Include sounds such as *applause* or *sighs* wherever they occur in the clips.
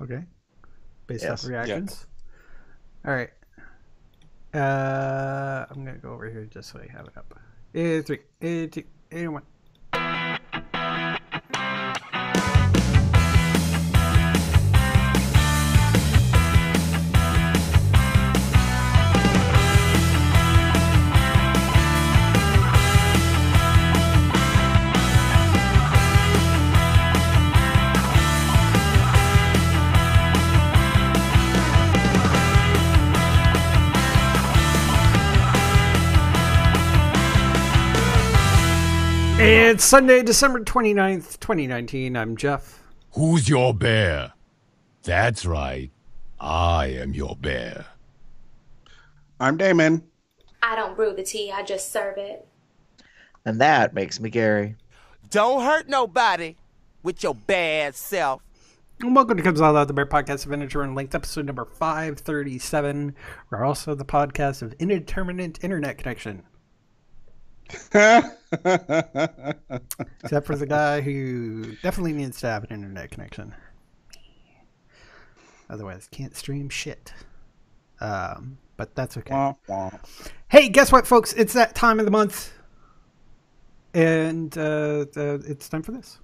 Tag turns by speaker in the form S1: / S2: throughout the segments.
S1: Okay. Based
S2: Yes.
S1: off reactions. All right. Uh, I'm gonna go over here just so I have it up. Eh, three, two, one. It's Sunday, December 29th, 2019. I'm Jeff.
S3: Who's your bear? That's right. I am your bear.
S4: I'm Damon.
S5: I don't brew the tea, I just serve it.
S2: And that makes me Gary.
S6: Don't hurt nobody with your bad self.
S1: And welcome to Cubs Out Loud, the Bear Podcast of Integer and Length, episode number 537. We're also the podcast of Indeterminate Internet Connection. *laughs* Except for the guy who definitely needs to have an internet connection. Otherwise, can't stream shit. Um, but that's okay.
S4: Wah, wah.
S1: Hey, guess what, folks? It's that time of the month. And uh, uh, it's time for this.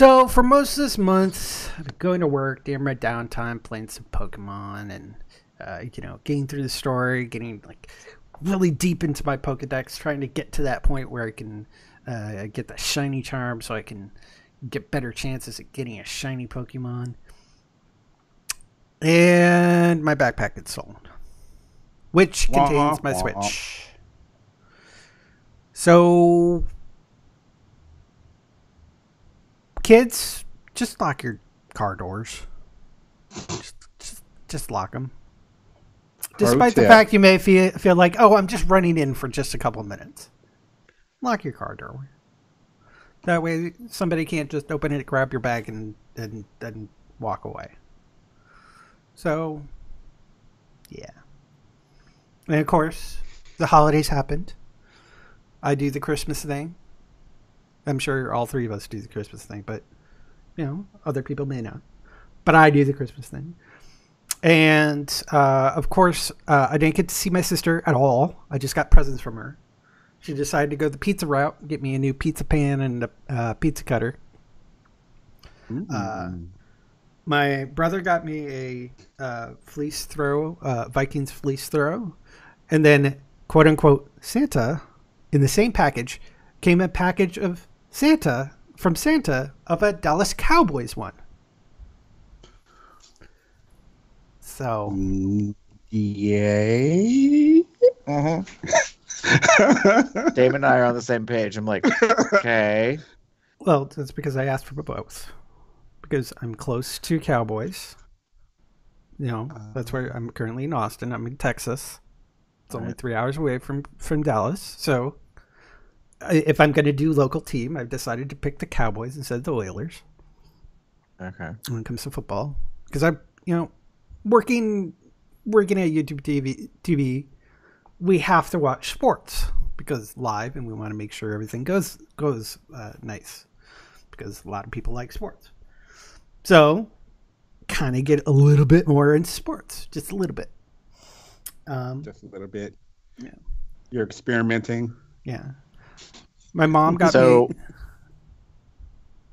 S1: So for most of this month, I'm going to work, during my downtime, playing some Pokemon, and uh, you know, getting through the story, getting like really deep into my Pokedex, trying to get to that point where I can uh, get the shiny charm, so I can get better chances at getting a shiny Pokemon. And my backpack gets stolen, which contains my. Switch. So kids, just lock your car doors. Just, just, just lock them. Despite the
S4: tip.
S1: fact you may feel feel like, oh, I'm just running in for just a couple of minutes. Lock your car door. That way, somebody can't just open it, grab your bag, and and then walk away. So, yeah. And of course, the holidays happened. I do the Christmas thing. I'm sure all three of us do the Christmas thing, but you know, other people may not. But I do the Christmas thing. And uh, of course, uh, I didn't get to see my sister at all. I just got presents from her. She decided to go the pizza route, get me a new pizza pan and a uh, pizza cutter. Uh, my brother got me a uh, fleece throw, uh, Vikings fleece throw, and then quote unquote Santa in the same package came a package of Santa from Santa of a Dallas Cowboys one. So
S4: Yay. Uh-huh. *laughs*
S2: Damon and I are on the same page. I'm like, okay.
S1: Well, that's because I asked for both. Because I'm close to Cowboys. You know, that's where I'm currently in Austin. I'm in Texas. It's only
S2: Right.
S1: three hours away from from Dallas. So, I- if I'm going to do local team, I've decided to pick the Cowboys instead of the Oilers
S2: Okay.
S1: when it comes to football. Because I'm, you know, working working at YouTube TV, TV, we have to watch sports because live, and we want to make sure everything goes goes uh, nice because a lot of people like sports. So, kind of get a little bit more into sports, just a little bit. Um,
S4: Just a little bit.
S1: Yeah.
S4: You're experimenting.
S1: yeah. My mom got
S2: So-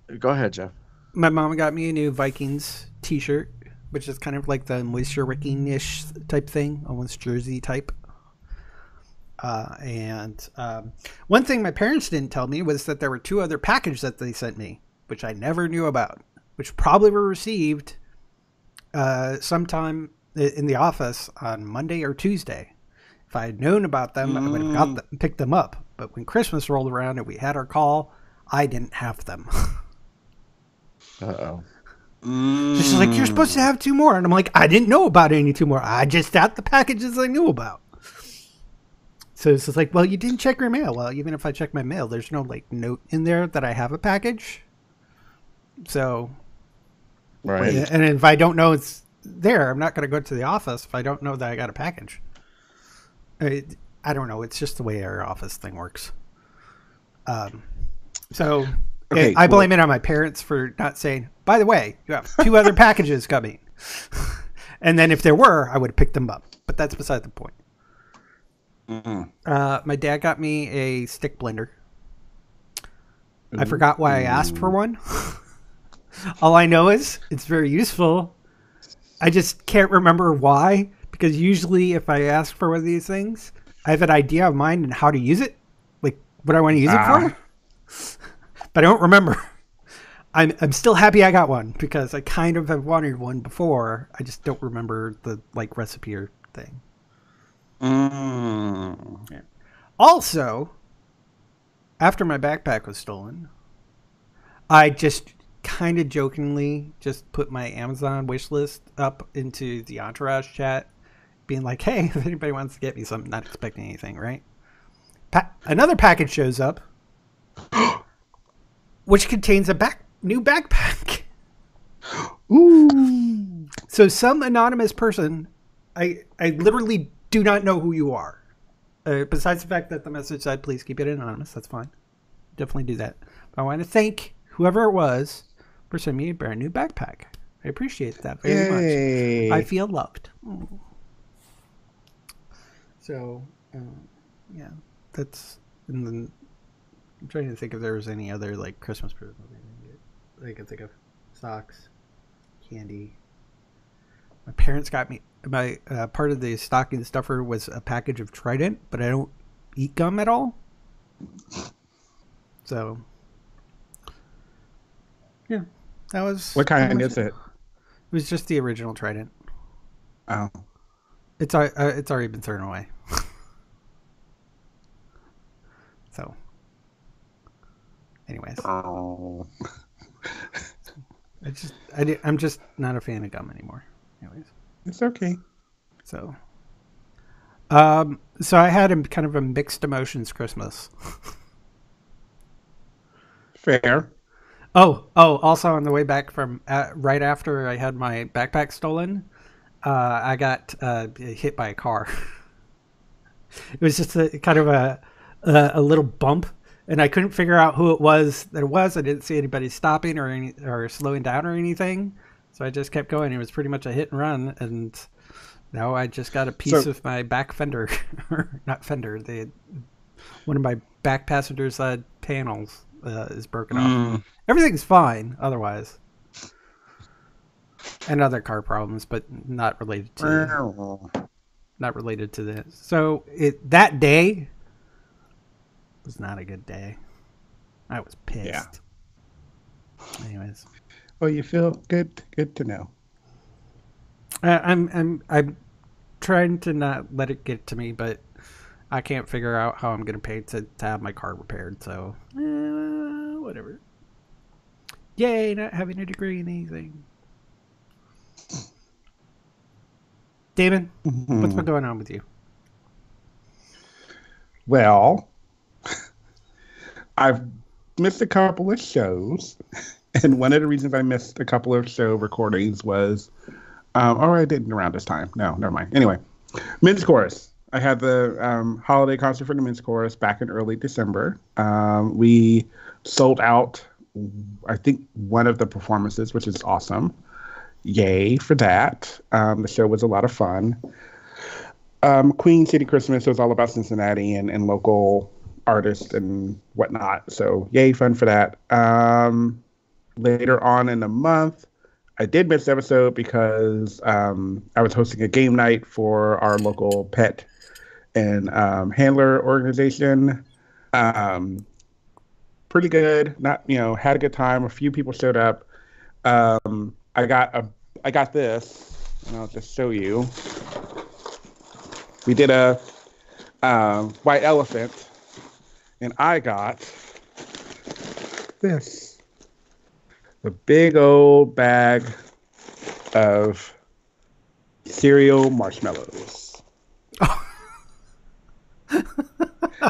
S1: me.
S2: Go ahead, Jeff.
S1: My mom got me a new Vikings T-shirt, which is kind of like the moisture wicking ish type thing, almost jersey type. Uh, and um, one thing my parents didn't tell me was that there were two other packages that they sent me, which I never knew about, which probably were received uh, sometime in the office on Monday or Tuesday. If I had known about them, I would have got them, picked them up. But when Christmas rolled around and we had our call, I didn't have them. *laughs*
S2: Uh oh.
S1: She's like, "You're supposed to have two more," and I'm like, "I didn't know about any two more. I just got the packages I knew about." So it's just like, "Well, you didn't check your mail." Well, even if I check my mail, there's no like note in there that I have a package. So,
S2: Right.
S1: and if I don't know it's there. I'm not going to go to the office if I don't know that I got a package. I don't know. It's just the way our office thing works. Um, so
S4: Okay,
S1: I
S4: cool.
S1: blame it on my parents for not saying. By the way, you have two other *laughs* packages coming. *laughs* and then if there were, I would have picked them up. But that's beside the point.
S4: Mm-mm.
S1: Uh, my dad got me a stick blender. I forgot why I asked for one. *laughs* All I know is it's very useful. I just can't remember why because usually if I ask for one of these things, I have an idea of mine and how to use it, like what I want to use it
S4: Ah.
S1: for. *laughs* But I don't remember. I'm I'm still happy I got one because I kind of have wanted one before. I just don't remember the like recipe or thing.
S4: Mm.
S1: Also, after my backpack was stolen, I just kind of jokingly just put my Amazon wish list up into the entourage chat, being like, "Hey, *laughs* if anybody wants to get me something, not expecting anything, right?" Pa- another package shows up, *gasps* which contains a back new backpack. *gasps*
S4: Ooh.
S1: So some anonymous person, I I literally do not know who you are. Uh, besides the fact that the message said, "Please keep it anonymous," that's fine. Definitely do that. But I want to thank whoever it was for sending me a brand new backpack. I appreciate that very much. I feel loved. Mm. So, um, yeah, that's. And then I'm trying to think if there was any other like Christmas present I can. Think of socks, candy. My parents got me my uh, part of the stocking stuffer was a package of Trident, but I don't eat gum at all. So, yeah, that was
S4: What kind is it?
S1: It was just the original Trident.
S4: Oh.
S1: It's uh, it's already been thrown away. *laughs* so, anyways,
S4: Oh.
S1: I just I I'm just not a fan of gum anymore. Anyways,
S4: It's okay.
S1: so um, so I had a kind of a mixed emotions Christmas. *laughs*
S4: Fair.
S1: Oh, oh, also on the way back from uh, right after I had my backpack stolen, uh, I got uh, hit by a car. *laughs* it was just a kind of a, a a little bump, and I couldn't figure out who it was that it was. I didn't see anybody stopping or any or slowing down or anything, so I just kept going. It was pretty much a hit and run, and now I just got a piece
S4: So-
S1: of my back fender, *laughs* or not fender, the one of my back passenger side panels uh, is broken off.
S4: Mm.
S1: Everything's fine otherwise. And other car problems, but not related to not related to this. So it that day was not a good day. I was pissed.
S4: Yeah.
S1: Anyways,
S4: Well, you feel good. Good to know.
S1: I, I'm I'm I'm trying to not let it get to me, but I can't figure out how I'm gonna pay to, to have my car repaired. So eh, whatever. Yay, not having a degree in anything. Damon, what's been going on with you?
S4: Well, *laughs* I've missed a couple of shows, *laughs* and one of the reasons I missed a couple of show recordings was, um, oh, I didn't around this time. No, never mind. Anyway, Men's Chorus. I had the um, holiday concert for the Men's Chorus back in early December. Um, we sold out, I think, one of the performances, which is awesome. Yay for that. Um, the show was a lot of fun um, Queen City Christmas was all about Cincinnati and, and local artists and whatnot. So yay, fun for that. Um, later on in the month, I did miss the episode because um, I was hosting a game night for our local pet and um, handler organization. Um, pretty good. Not you know had a good time. A few people showed up. Um, I got a I got this, and I'll just show you. We did a um, white elephant, and I got this. A big old bag of cereal marshmallows. *laughs*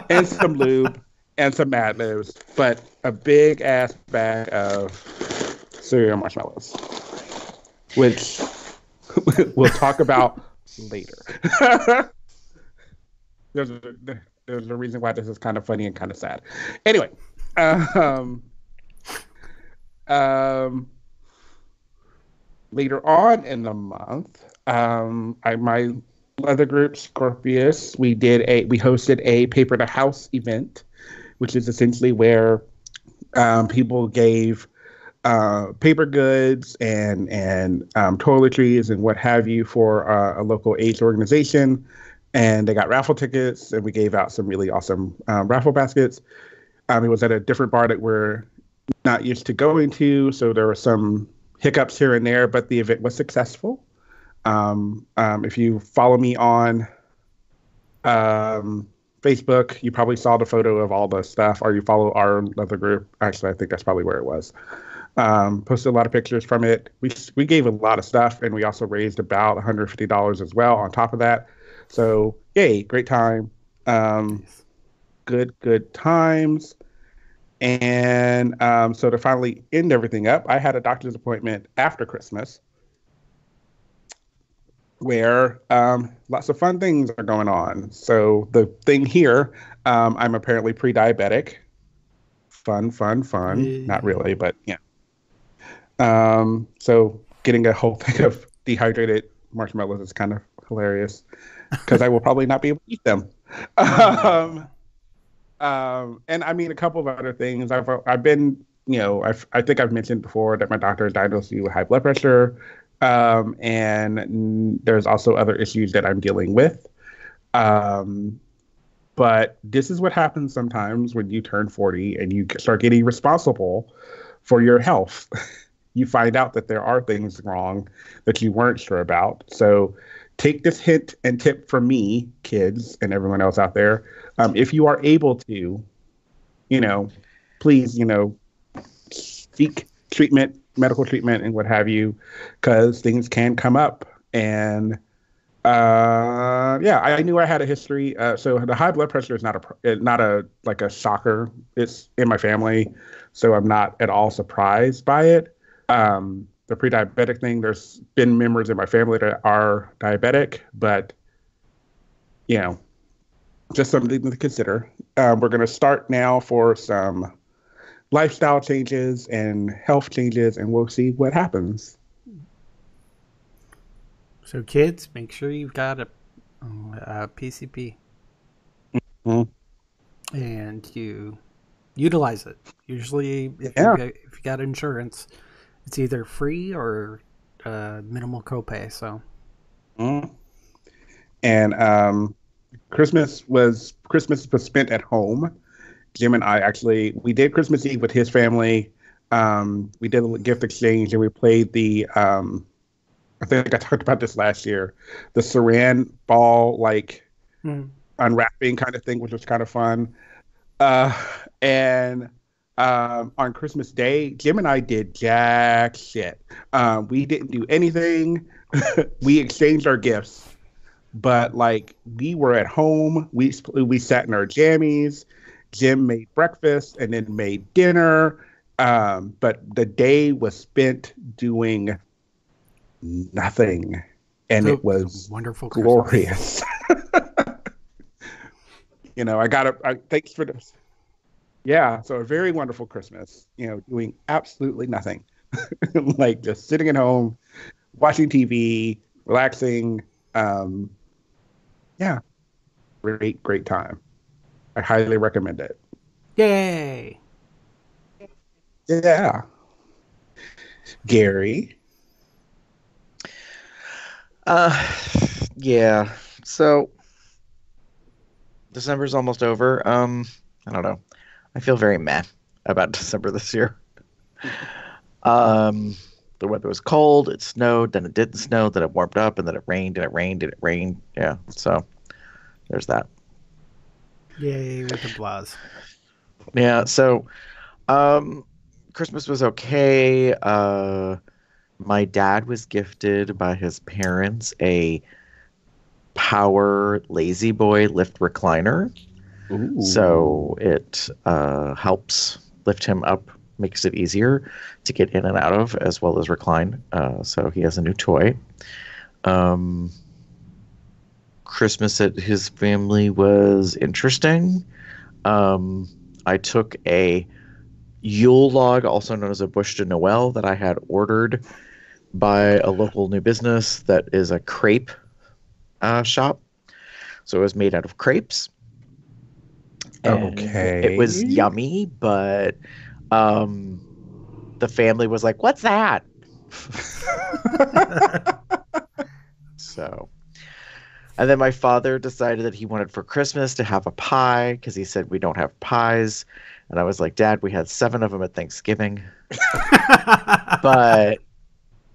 S4: And some lube and some Mad Libs, but a big ass bag of cereal marshmallows, which *laughs* we'll talk about later. *laughs* there's a, there's a reason why this is kind of funny and kind of sad. Anyway, um, um, later on in the month, um, I my other group Scorpius, we did a we hosted a paper to house event, which is essentially where um, people gave uh, paper goods and and um, toiletries and what have you for uh, a local AIDS organization, and they got raffle tickets, and we gave out some really awesome um, raffle baskets. Um, it was at a different bar that we're not used to going to, so there were some hiccups here and there, but the event was successful. Um, um, if you follow me on um, Facebook, you probably saw the photo of all the stuff, or you follow our other group. Actually, I think that's probably where it was. Um, posted a lot of pictures from it. We we gave a lot of stuff, and we also raised about $150 as well on top of that. So, yay, great time. Um, good, good times. And um, so to finally end everything up, I had a doctor's appointment after Christmas where um, lots of fun things are going on. So the thing here, um, I'm apparently pre-diabetic. Fun, fun, fun.
S1: Yeah.
S4: Not really, but yeah. Um, so getting a whole *laughs* thing of dehydrated marshmallows is kind of hilarious because I will probably not be able to eat them. *laughs* um, um, and I mean a couple of other things. I've I've been, you know, I've, I think I've mentioned before that my doctor has diagnosed me with high blood pressure, um, and there's also other issues that I'm dealing with. Um, but this is what happens sometimes when you turn 40 and you start getting responsible for your health. *laughs* you find out that there are things wrong that you weren't sure about. So take this hint and tip from me, kids, and everyone else out there. Um, if you are able to, you know, please, you know, seek treatment, medical treatment, and what have you, because things can come up. And uh, yeah, I knew I had a history. Uh, so the high blood pressure is not a not a like a shocker. It's in my family, so I'm not at all surprised by it. Um, the pre-diabetic thing, there's been members in my family that are diabetic, but you know, just something to consider. Um, we're going to start now for some lifestyle changes and health changes, and we'll see what happens.
S1: So, kids, make sure you've got a, a PCP
S4: Mhm.
S1: and you utilize it. Usually, if,
S4: Yeah.
S1: you, if you got insurance, it's either free or uh, minimal copay. So,
S4: Mm. And um, Christmas was Christmas was spent at home. Jim and I actually we did Christmas Eve with his family. Um, we did a gift exchange and we played the um, I think I talked about this last year, the Saran ball like
S1: Hmm.
S4: unwrapping kind of thing, which was kind of fun. Uh, and um, on Christmas Day, Jim and I did jack shit. Um, we didn't do anything. *laughs* we exchanged our gifts, but like we were at home. We we sat in our jammies. Jim made breakfast and then made dinner. Um, but the day was spent doing nothing, and
S1: So,
S4: it was
S1: wonderful.
S4: Glorious. *laughs* you know, I got a I, thanks for this. Yeah, so a very wonderful Christmas. You know, doing absolutely nothing, *laughs* like just sitting at home, watching TV, relaxing. Um, yeah, great, great time. I highly recommend it.
S1: Yay!
S4: Yeah, Gary.
S2: Uh, yeah. So December's almost over. Um, I don't know. I feel very meh about *laughs* December this year. Um, the weather was cold. It snowed. Then it didn't snow. Then it warmed up, and then it rained. And it rained. And it rained. Yeah. So there's that.
S1: Yay with the blahs.
S2: Yeah. So, um, Christmas was okay. Uh, my dad was gifted by his parents a power La-Z-Boy lift recliner.
S4: Ooh.
S2: So it uh, helps lift him up, makes it easier to get in and out of, as well as recline. Uh, so he has a new toy. Um, Christmas at his family was interesting. Um, I took a Yule log, also known as a bûche de Noël, that I had ordered by a local new business that is a crepe uh, shop. So it was made out of crepes. And It was yummy, but um, the family was like, "What's that?" *laughs* so, and then my father decided that he wanted for Christmas to have a pie because he said we don't have pies, and I was like, "Dad, we had seven of them at Thanksgiving." *laughs* but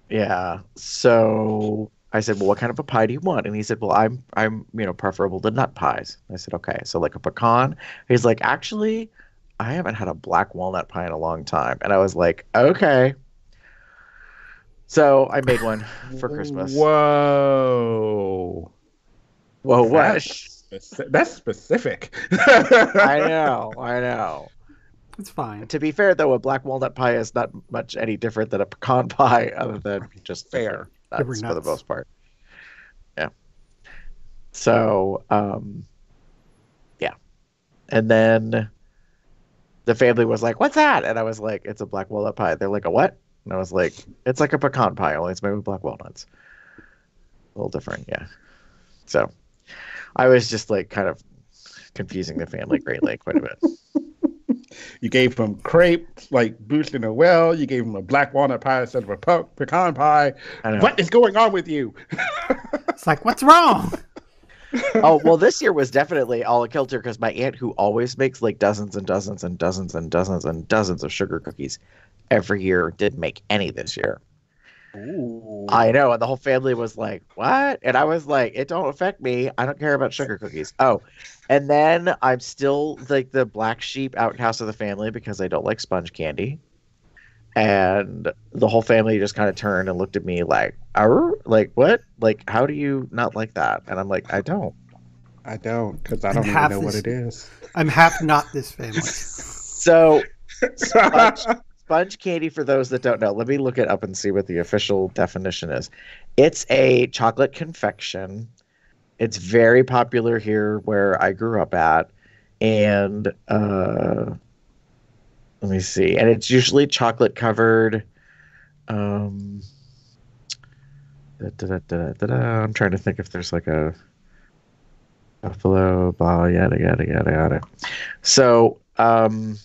S2: yeah, so I said, "Well, what kind of a pie do you want?" And he said, "Well, I'm I'm you know preferable to nut pies." I said, "Okay, so like a pecan." He's like, "Actually, I haven't had a black walnut pie in a long time," and I was like, "Okay." So I made one for Christmas.
S4: Whoa.
S2: Whoa, what?
S4: That's, speci- that's specific. *laughs*
S2: I know, I know.
S1: it's fine.
S2: To be fair, though, a black walnut pie is not much any different than a pecan pie, other than just
S4: Fair.
S2: Nuts for the most part. Yeah. So, um, yeah, and then the family was like, "What's that?" And I was like, "It's a black walnut pie." They're like, "A what?" And I was like, "It's like a pecan pie, only it's made with black walnuts." A little different, yeah. So, I was just like kind of confusing the family greatly quite a bit. *laughs*
S4: You gave him crepe, like Boost in a well. You gave him a black walnut pie instead of a pe- pecan pie. What is going on with you? *laughs*
S1: It's like, what's wrong? *laughs*
S2: oh well this year was definitely all a kilter because my aunt who always makes like dozens and dozens and dozens and dozens and dozens of sugar cookies every year didn't make any this year i know and the whole family was like what? And i was like it don't affect me. I don't care about sugar cookies. Oh and then i'm still like the black sheep outcast of the family because i don't like sponge candy. And the whole family just kind of turned and looked at me like Arr? like what? Like how do you not like that? And i'm like i don't.
S4: I don't, because I don't even
S1: half
S4: know what it is.
S1: I'm half not this family. *laughs*
S2: So, *laughs* sponge, sponge candy, for those that don't know, let me look it up and see what the official definition is. It's a chocolate confection. It's very popular here where I grew up at. And uh, let me see. And it's usually chocolate covered. Um, da, da, da. I'm trying to think if there's like a buffalo, blah, yada, yada, yada, yada. So, um,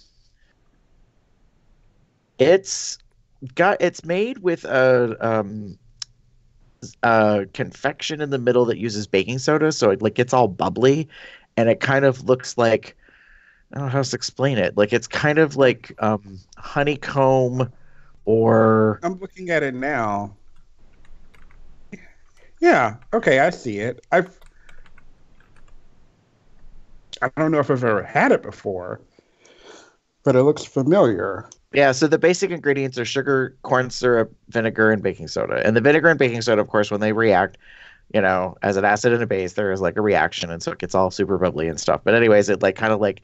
S2: it's got it's made with a um a confection in the middle that uses baking soda, so it like gets all bubbly, and it kind of looks like I don't know how to explain it. Like it's kind of like um honeycomb or
S4: I'm looking at it now. Yeah. Okay, I see it. I've. I don't know if I've ever had it before, but it looks familiar.
S2: Yeah, so the basic ingredients are sugar, corn syrup, vinegar, and baking soda. And the vinegar and baking soda, of course, when they react, you know, as an acid and a base, there is like a reaction, and so it gets all super bubbly and stuff. But anyways, it like kind of like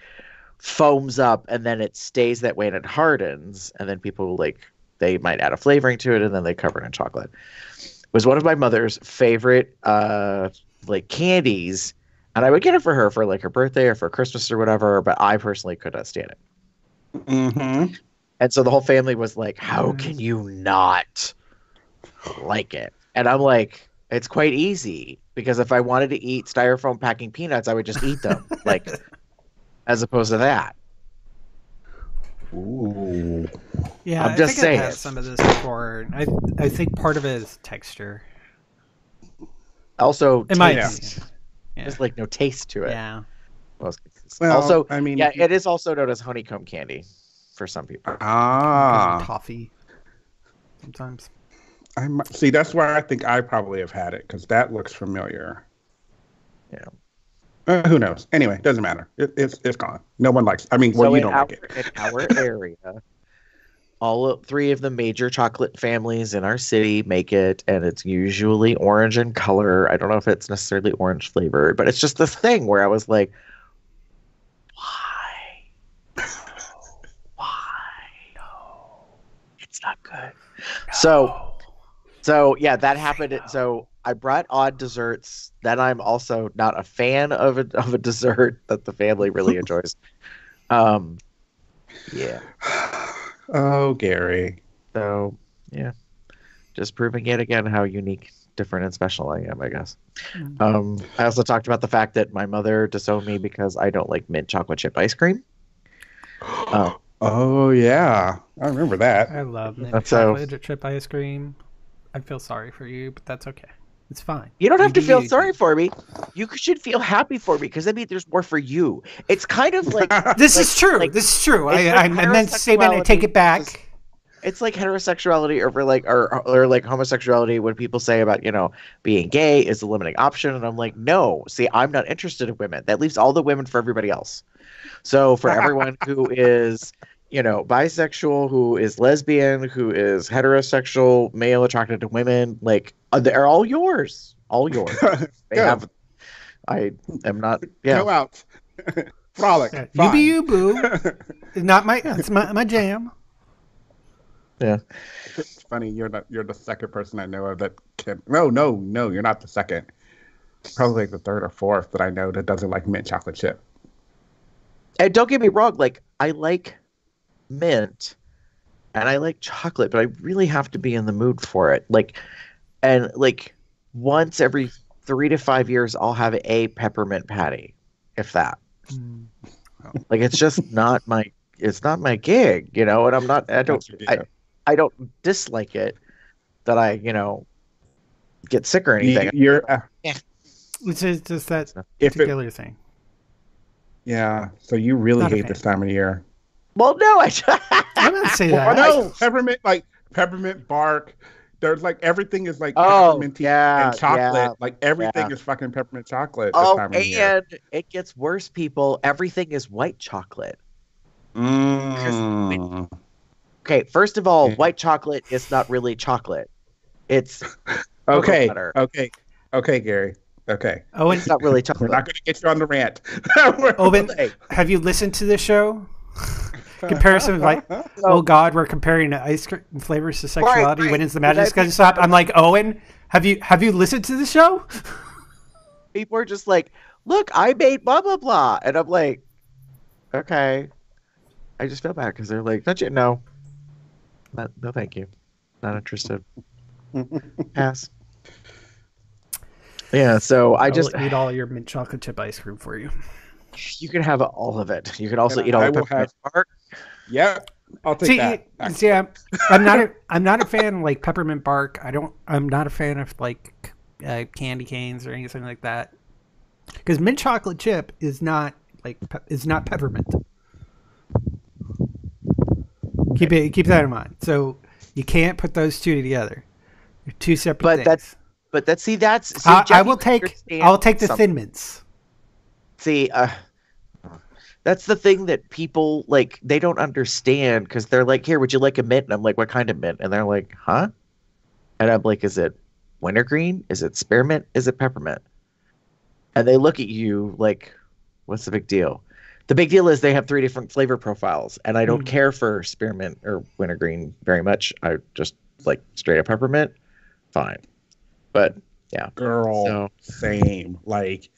S2: foams up, and then it stays that way, and it hardens, and then people like they might add a flavoring to it, and then they cover it in chocolate. It was one of my mother's favorite uh like candies, and I would get it for her for like her birthday or for Christmas or whatever. But I personally could not stand it.
S4: Mm-hmm.
S2: And so the whole family was like, How mm. can you not like it? And I'm like, It's quite easy because if I wanted to eat styrofoam packing peanuts, I would just eat them. *laughs* like, as opposed to that.
S4: Ooh.
S1: Yeah,
S2: I'm
S1: I
S2: just
S1: think I've had
S2: saying.
S1: some of this before. I I think part of it is texture.
S2: Also,
S1: In my
S2: taste.
S1: opinion. Yeah.
S2: There's like no taste to it.
S1: Yeah.
S4: Well,
S2: also,
S4: I mean,
S2: yeah, it is also known as honeycomb candy for some people.
S4: Ah,
S1: Toffee. Sometimes.
S4: I see. That's why I think I probably have had it because that looks familiar.
S2: Yeah.
S4: Uh, who knows? Anyway, doesn't matter. It, it's it's gone. No one likes. I mean, well,
S2: so
S4: you
S2: in
S4: don't
S2: our,
S4: like it.
S2: in our *laughs* area, all of- three of the major chocolate families in our city make it, and it's usually orange in color. I don't know if it's necessarily orange flavored, but it's just this thing where I was like, why? Why? No, it's not good. So, so yeah, that happened. So I brought odd desserts. Then I'm also not a fan of a of a dessert that the family really *laughs* enjoys. Um, yeah. *sighs*
S4: Oh, Gary.
S2: So yeah, just proving yet again how unique, different, and special I am. I guess.
S1: Mm.
S2: Um, I also talked about the fact that my mother disowned me because I don't like mint chocolate chip ice cream. Oh. *gasps*
S4: Oh yeah, I remember that.
S1: I love mint
S2: That's so-
S1: chocolate chip ice cream. I feel sorry for you, but that's okay. It's fine.
S2: You don't have to feel sorry for me. You should feel happy for me because that means there's more for you. It's kind of like *laughs*
S1: This
S2: Like-
S1: is true.
S2: like-
S1: this is true. I,
S2: it's
S1: I, I meant to say that. I take it back.
S2: is- it's like heterosexuality over like or or like homosexuality when people say about you know being gay is a limiting option and i'm like no see i'm not interested in women that leaves all the women for everybody else so for everyone *laughs* who is you know bisexual who is lesbian who is heterosexual male attracted to women like uh, they're all yours all *laughs* yours they
S4: Go.
S2: have i am not yeah
S4: Go out, *laughs* frolic.
S1: Yeah, you be you, boo. *laughs* Not my. It's my my jam.
S2: yeah
S4: It's funny. You're not. You're the second person I know of that can. No, no, no. You're not the second. Probably like the third or fourth that I know that doesn't like mint chocolate chip.
S2: and don't get me wrong like i like mint and i like chocolate but i really have to be in the mood for it like and like once every three to five years i'll have a peppermint patty if that
S1: Mm.
S2: like it's just not my it's not my gig you know and i'm not i don't I. I don't dislike it that i you know get sick or anything
S4: You- You're. Uh,
S1: It's just, just that
S4: if it,
S1: particular thing.
S4: yeah. So you really
S1: Not
S4: hate this time of year.
S2: Well no i
S1: I'm not saying
S4: Well,
S1: that.
S4: no, peppermint like peppermint bark. There's like everything is like
S2: Oh,
S4: pepperminty
S2: yeah,
S4: and chocolate.
S2: yeah,
S4: Like everything
S2: yeah.
S4: is fucking peppermint chocolate this
S2: oh
S4: time of year.
S2: and it gets worse people everything is white chocolate
S4: Mm.
S2: Okay, first of all, white chocolate is not really chocolate. It's *laughs*
S4: Okay.
S2: butter.
S4: Okay. Okay, Gary. Okay.
S1: Owen,
S2: it's not really chocolate.
S4: We're not going to get you on the rant. *laughs*
S1: Owen, have you listened to this show? Comparison of like, *laughs* oh God, we're comparing ice cream flavors to sexuality.
S2: right.
S1: When is the
S2: But
S1: magic's
S2: I
S1: going to stop? I'm like, Owen, have you have you listened to the show? *laughs*
S2: people are just like, look, I made blah blah blah, and I'm like, okay. I just feel bad because they're like, don't you? No, no, thank you, not interested. *laughs* Pass. Yeah, so I
S1: I
S2: just
S1: will eat all your mint chocolate chip ice cream for you.
S2: you can have all of it. You can also
S4: And
S2: eat all
S4: I
S2: the
S4: will
S2: peppermint bark.
S4: Yep. I'll take
S1: See,
S4: that.
S1: see, I'm, I'm not a, I'm not a fan of like peppermint bark. I don't. I'm not a fan of like uh, candy canes or anything like that. Because mint chocolate chip is not like pe- is not peppermint. Keep it keep that in mind. So you can't put those two together. They're two separate
S2: But
S1: things.
S2: that's- But that see, that's see,
S1: I, I will take I'll take the
S2: something.
S1: thin mints.
S2: See, uh, that's the thing that people like. They don't understand because they're like, "Here, would you like a mint?" And I'm like, "What kind of mint?" And they're like, "Huh?" And I'm like, "Is it wintergreen? Is it spearmint? Is it peppermint?" And they look at you like, "What's the big deal?" The big deal is they have three different flavor profiles, and I don't
S1: Mm.
S2: care for spearmint or wintergreen very much. I just like straight up peppermint. Fine, but yeah.
S4: Girl,
S2: So-
S4: same. Like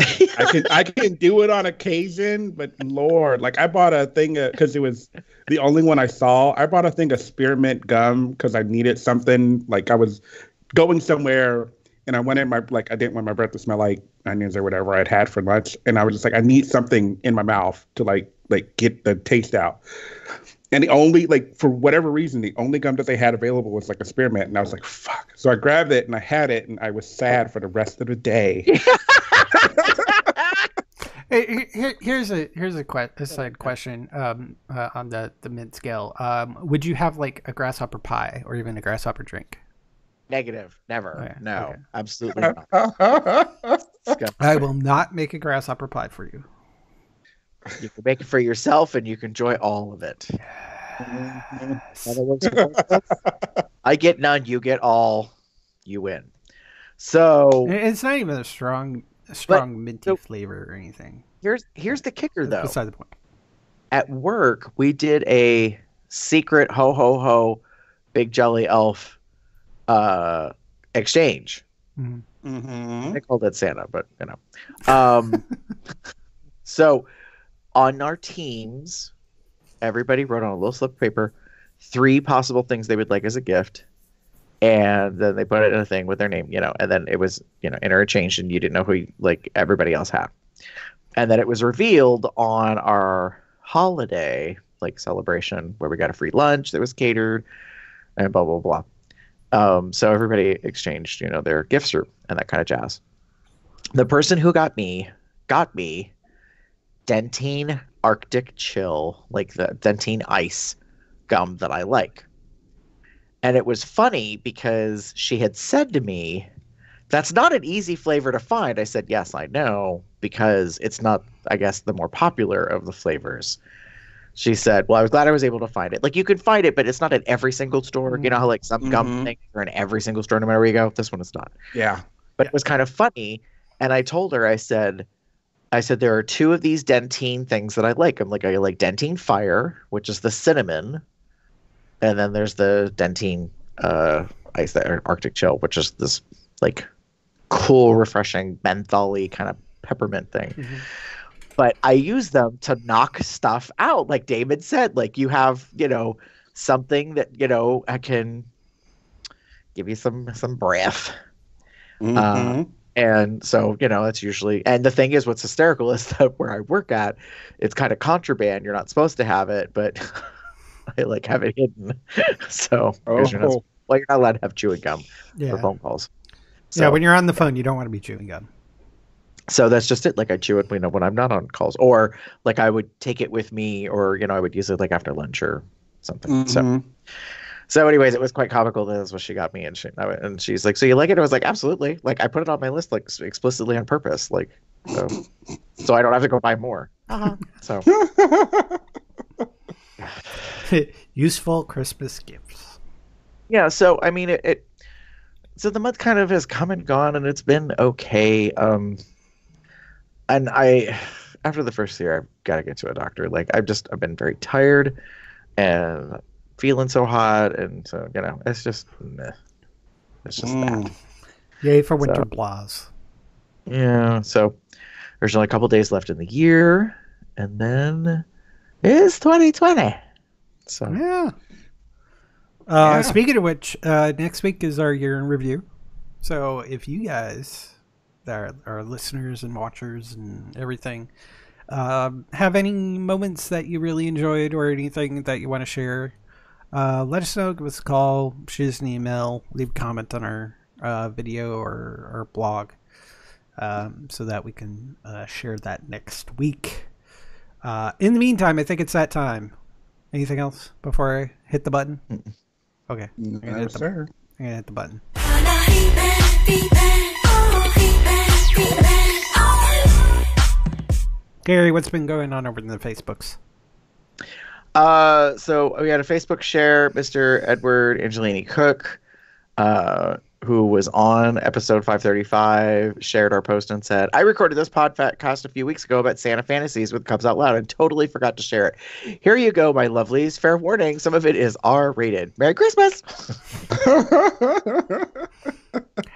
S4: I can I can do it on occasion, but Lord, like I bought a thing because it was the only one I saw. I bought a thing of spearmint gum because I needed something. Like I was going somewhere and I wanted my like I didn't want my breath to smell like onions or whatever I'd had for lunch, and I was just like I need something in my mouth to like like get the taste out. And the only like for whatever reason, the only gum that they had available was like a spearmint, and I was like, "Fuck!" So I grabbed it and I had it, and I was sad for the rest of the day. *laughs*
S1: Hey, here, here's a here's a, que- a side question um, uh, on the the mint scale. Um, would you have like a grasshopper pie or even a grasshopper drink?
S2: Negative. Never.
S1: Okay,
S2: No.
S1: okay.
S2: Absolutely *laughs* not.
S1: I will not make a grasshopper pie for you.
S2: You can make it for yourself and you can enjoy all of it. That works for both of us. I get none, you get all, you win. So
S1: It's not even a strong a strong minty
S2: so-
S1: flavor or anything.
S2: here's here's the kicker though.
S1: beside the point.
S2: At work, we did a secret ho ho ho big jelly elf uh exchange.
S4: Mm-hmm.
S2: I called it Santa, but you know. Um, *laughs* so on our teams, everybody wrote on a little slip of paper three possible things they would like as a gift. And then they put it in a thing with their name, you know, and then it was, you know, interchanged and you didn't know who you, like everybody else had. And then it was revealed on our holiday like celebration where we got a free lunch that was catered and blah blah blah. Um, so everybody exchanged, you know, their gifts or and that kind of jazz. The person who got me got me Dentyne Arctic Chill, like the Dentyne ice gum that I like. And it was funny because she had said to me, That's not an easy flavor to find. I said, Yes, I know, because it's not, I guess, the more popular of the flavors. She said, Well, I was glad I was able to find it. Like, you can find it, but it's not at every single store. You know how, like, some gum
S4: Mhm.
S2: things are in every single store no matter where you go? This one is not
S4: Yeah.
S2: but it was kind of funny. And I told her, I said, I said there are two of these Dentyne things that I like. I'm like, I like Dentyne fire, which is the cinnamon, and then there's the Dentyne uh, ice, the Arctic chill, which is this like cool, refreshing, mentholy kind of peppermint thing. But I use them to knock stuff out, like David said. Like you have, you know, something that you know I can give you some some breath.
S4: Mhm.
S2: And so, you know, that's usually, and the thing is, what's hysterical is *laughs* that where I work at, it's kind of contraband. You're not supposed to have it, but *laughs* I like have it hidden. *laughs* so, 'cause you're not,
S4: Oh.
S2: well, you're not allowed to have chewing gum
S1: Yeah.
S2: for phone calls.
S1: yeah, when you're on the phone, you don't want to be chewing gum.
S2: so that's just it. Like I chew it, you know, when I'm not on calls, or like I would take it with me, or you know, I would use it like after lunch or something. So,
S4: Mhm.
S2: so anyways, it was quite comical. That is what she got me, and she and she's like, "So you like it?" I was like, "Absolutely!" Like I put it on my list like explicitly on purpose, like so, so I don't have to go buy more. So *laughs* *laughs*
S1: Useful Christmas gifts.
S2: yeah, so I mean it, it. So the month kind of has come and gone, and it's been okay. Um, and I, after the first year, I've got to get to a doctor. Like I've just I've been very tired, and feeling so hot, and so you know it's just meh. it's just that.
S4: Mm.
S1: Yay for winter
S2: So-
S1: blahs.
S2: Yeah, so there's only a couple days left in the year, and then it's 2020. So
S1: Yeah. Uh,
S4: Yeah.
S1: Speaking of which, uh, next week is our year in review. So if you guys, are, are listeners and watchers and everything, um, have any moments that you really enjoyed or anything that you want to share, uh, let us know. Give us a call, shoot us an email, leave a comment on our uh, video or our blog um, so that we can uh, share that next week. Uh, in the meantime, I think it's that time. Anything else before I hit the button? Okay, I'm gonna,
S4: No,
S1: hit the,
S4: sir.
S1: I'm gonna hit the button. Gary, what's been going on over in the Facebooks?
S2: Uh, so we had a Facebook share, Mr. Edward Angelini Cook, uh, who was on episode 535, shared our post and said, I recorded this podcast a few weeks ago about Santa Fantasies with Cubs Out Loud and totally forgot to share it. Here you go, my lovelies. Fair warning, some of it is R rated. Merry Christmas!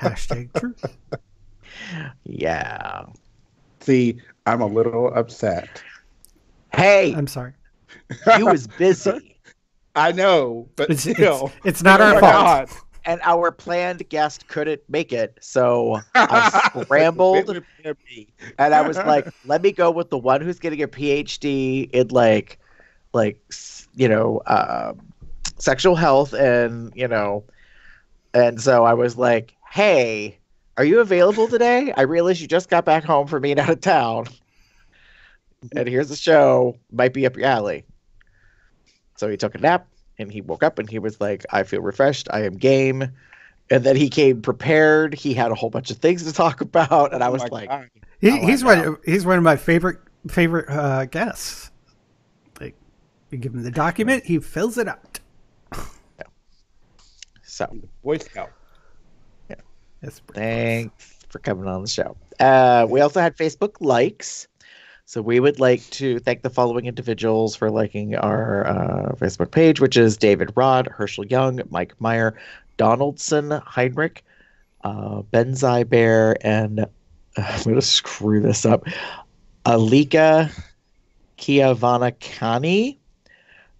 S1: Hashtag truth.
S2: Yeah.
S4: See, I'm a little upset.
S2: Hey,
S1: I'm sorry.
S2: you was busy. *laughs*
S4: I know, but
S1: It's, it's,
S4: still.
S1: it's not
S4: Oh
S1: our
S4: my
S1: fault.
S2: And our planned guest couldn't make it, so I *laughs* scrambled. and I was like, let me go with the one who's getting a PhD in like, like you know, uh, sexual health, and you know, and so I was like, hey, are you available today? I realize you just got back home from being out of town, and here's the show. Might be up your alley. So he took a nap, and he woke up, and he was like, I feel refreshed. I am game. And then he came prepared. He had a whole bunch of things to talk about, and I
S4: Oh
S2: was
S4: my
S2: like,
S1: He,
S2: Oh,
S1: he's one.
S2: know.
S1: He's one of my favorite favorite uh, guests. Like, you give him the document, he fills it out. yeah.
S2: so
S4: Boy Scout.
S1: That's pretty
S2: Thanks for coming on the show. Uh, we also had Facebook likes. So we would like to thank the following individuals for liking our uh, Facebook page, which is David Rod, Herschel Young, Mike Meyer, Donaldson Heinrich, uh, Benzai Bear, and *laughs* I'm going to screw this up. Alika Kiavanakani,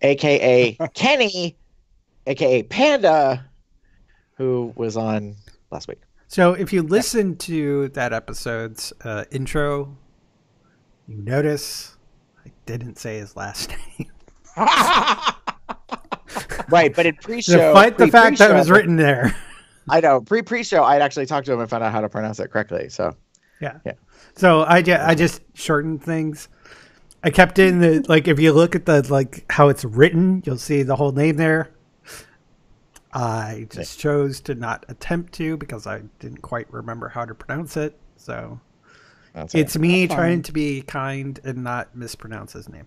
S2: aka *laughs* Kenny, aka Panda, who was on last week.
S1: So if you listen to that episode's uh, intro, you notice I didn't say his last *laughs* name.
S2: Right, but in pre-show,
S1: Despite the
S2: pre-
S1: fact that it was written there. *laughs*
S2: I know pre pre-show, I'd actually talked to him and found out how to pronounce it correctly. So
S1: Yeah.
S2: Yeah.
S1: So I, ju- I just shortened things. I kept in the like if you look at the like how it's written, you'll see the whole name there. I just chose to not attempt to because I didn't quite remember how to pronounce it. So
S2: that's
S1: it's me
S4: That's
S1: trying
S4: fine.
S1: to be kind and not mispronounce his name.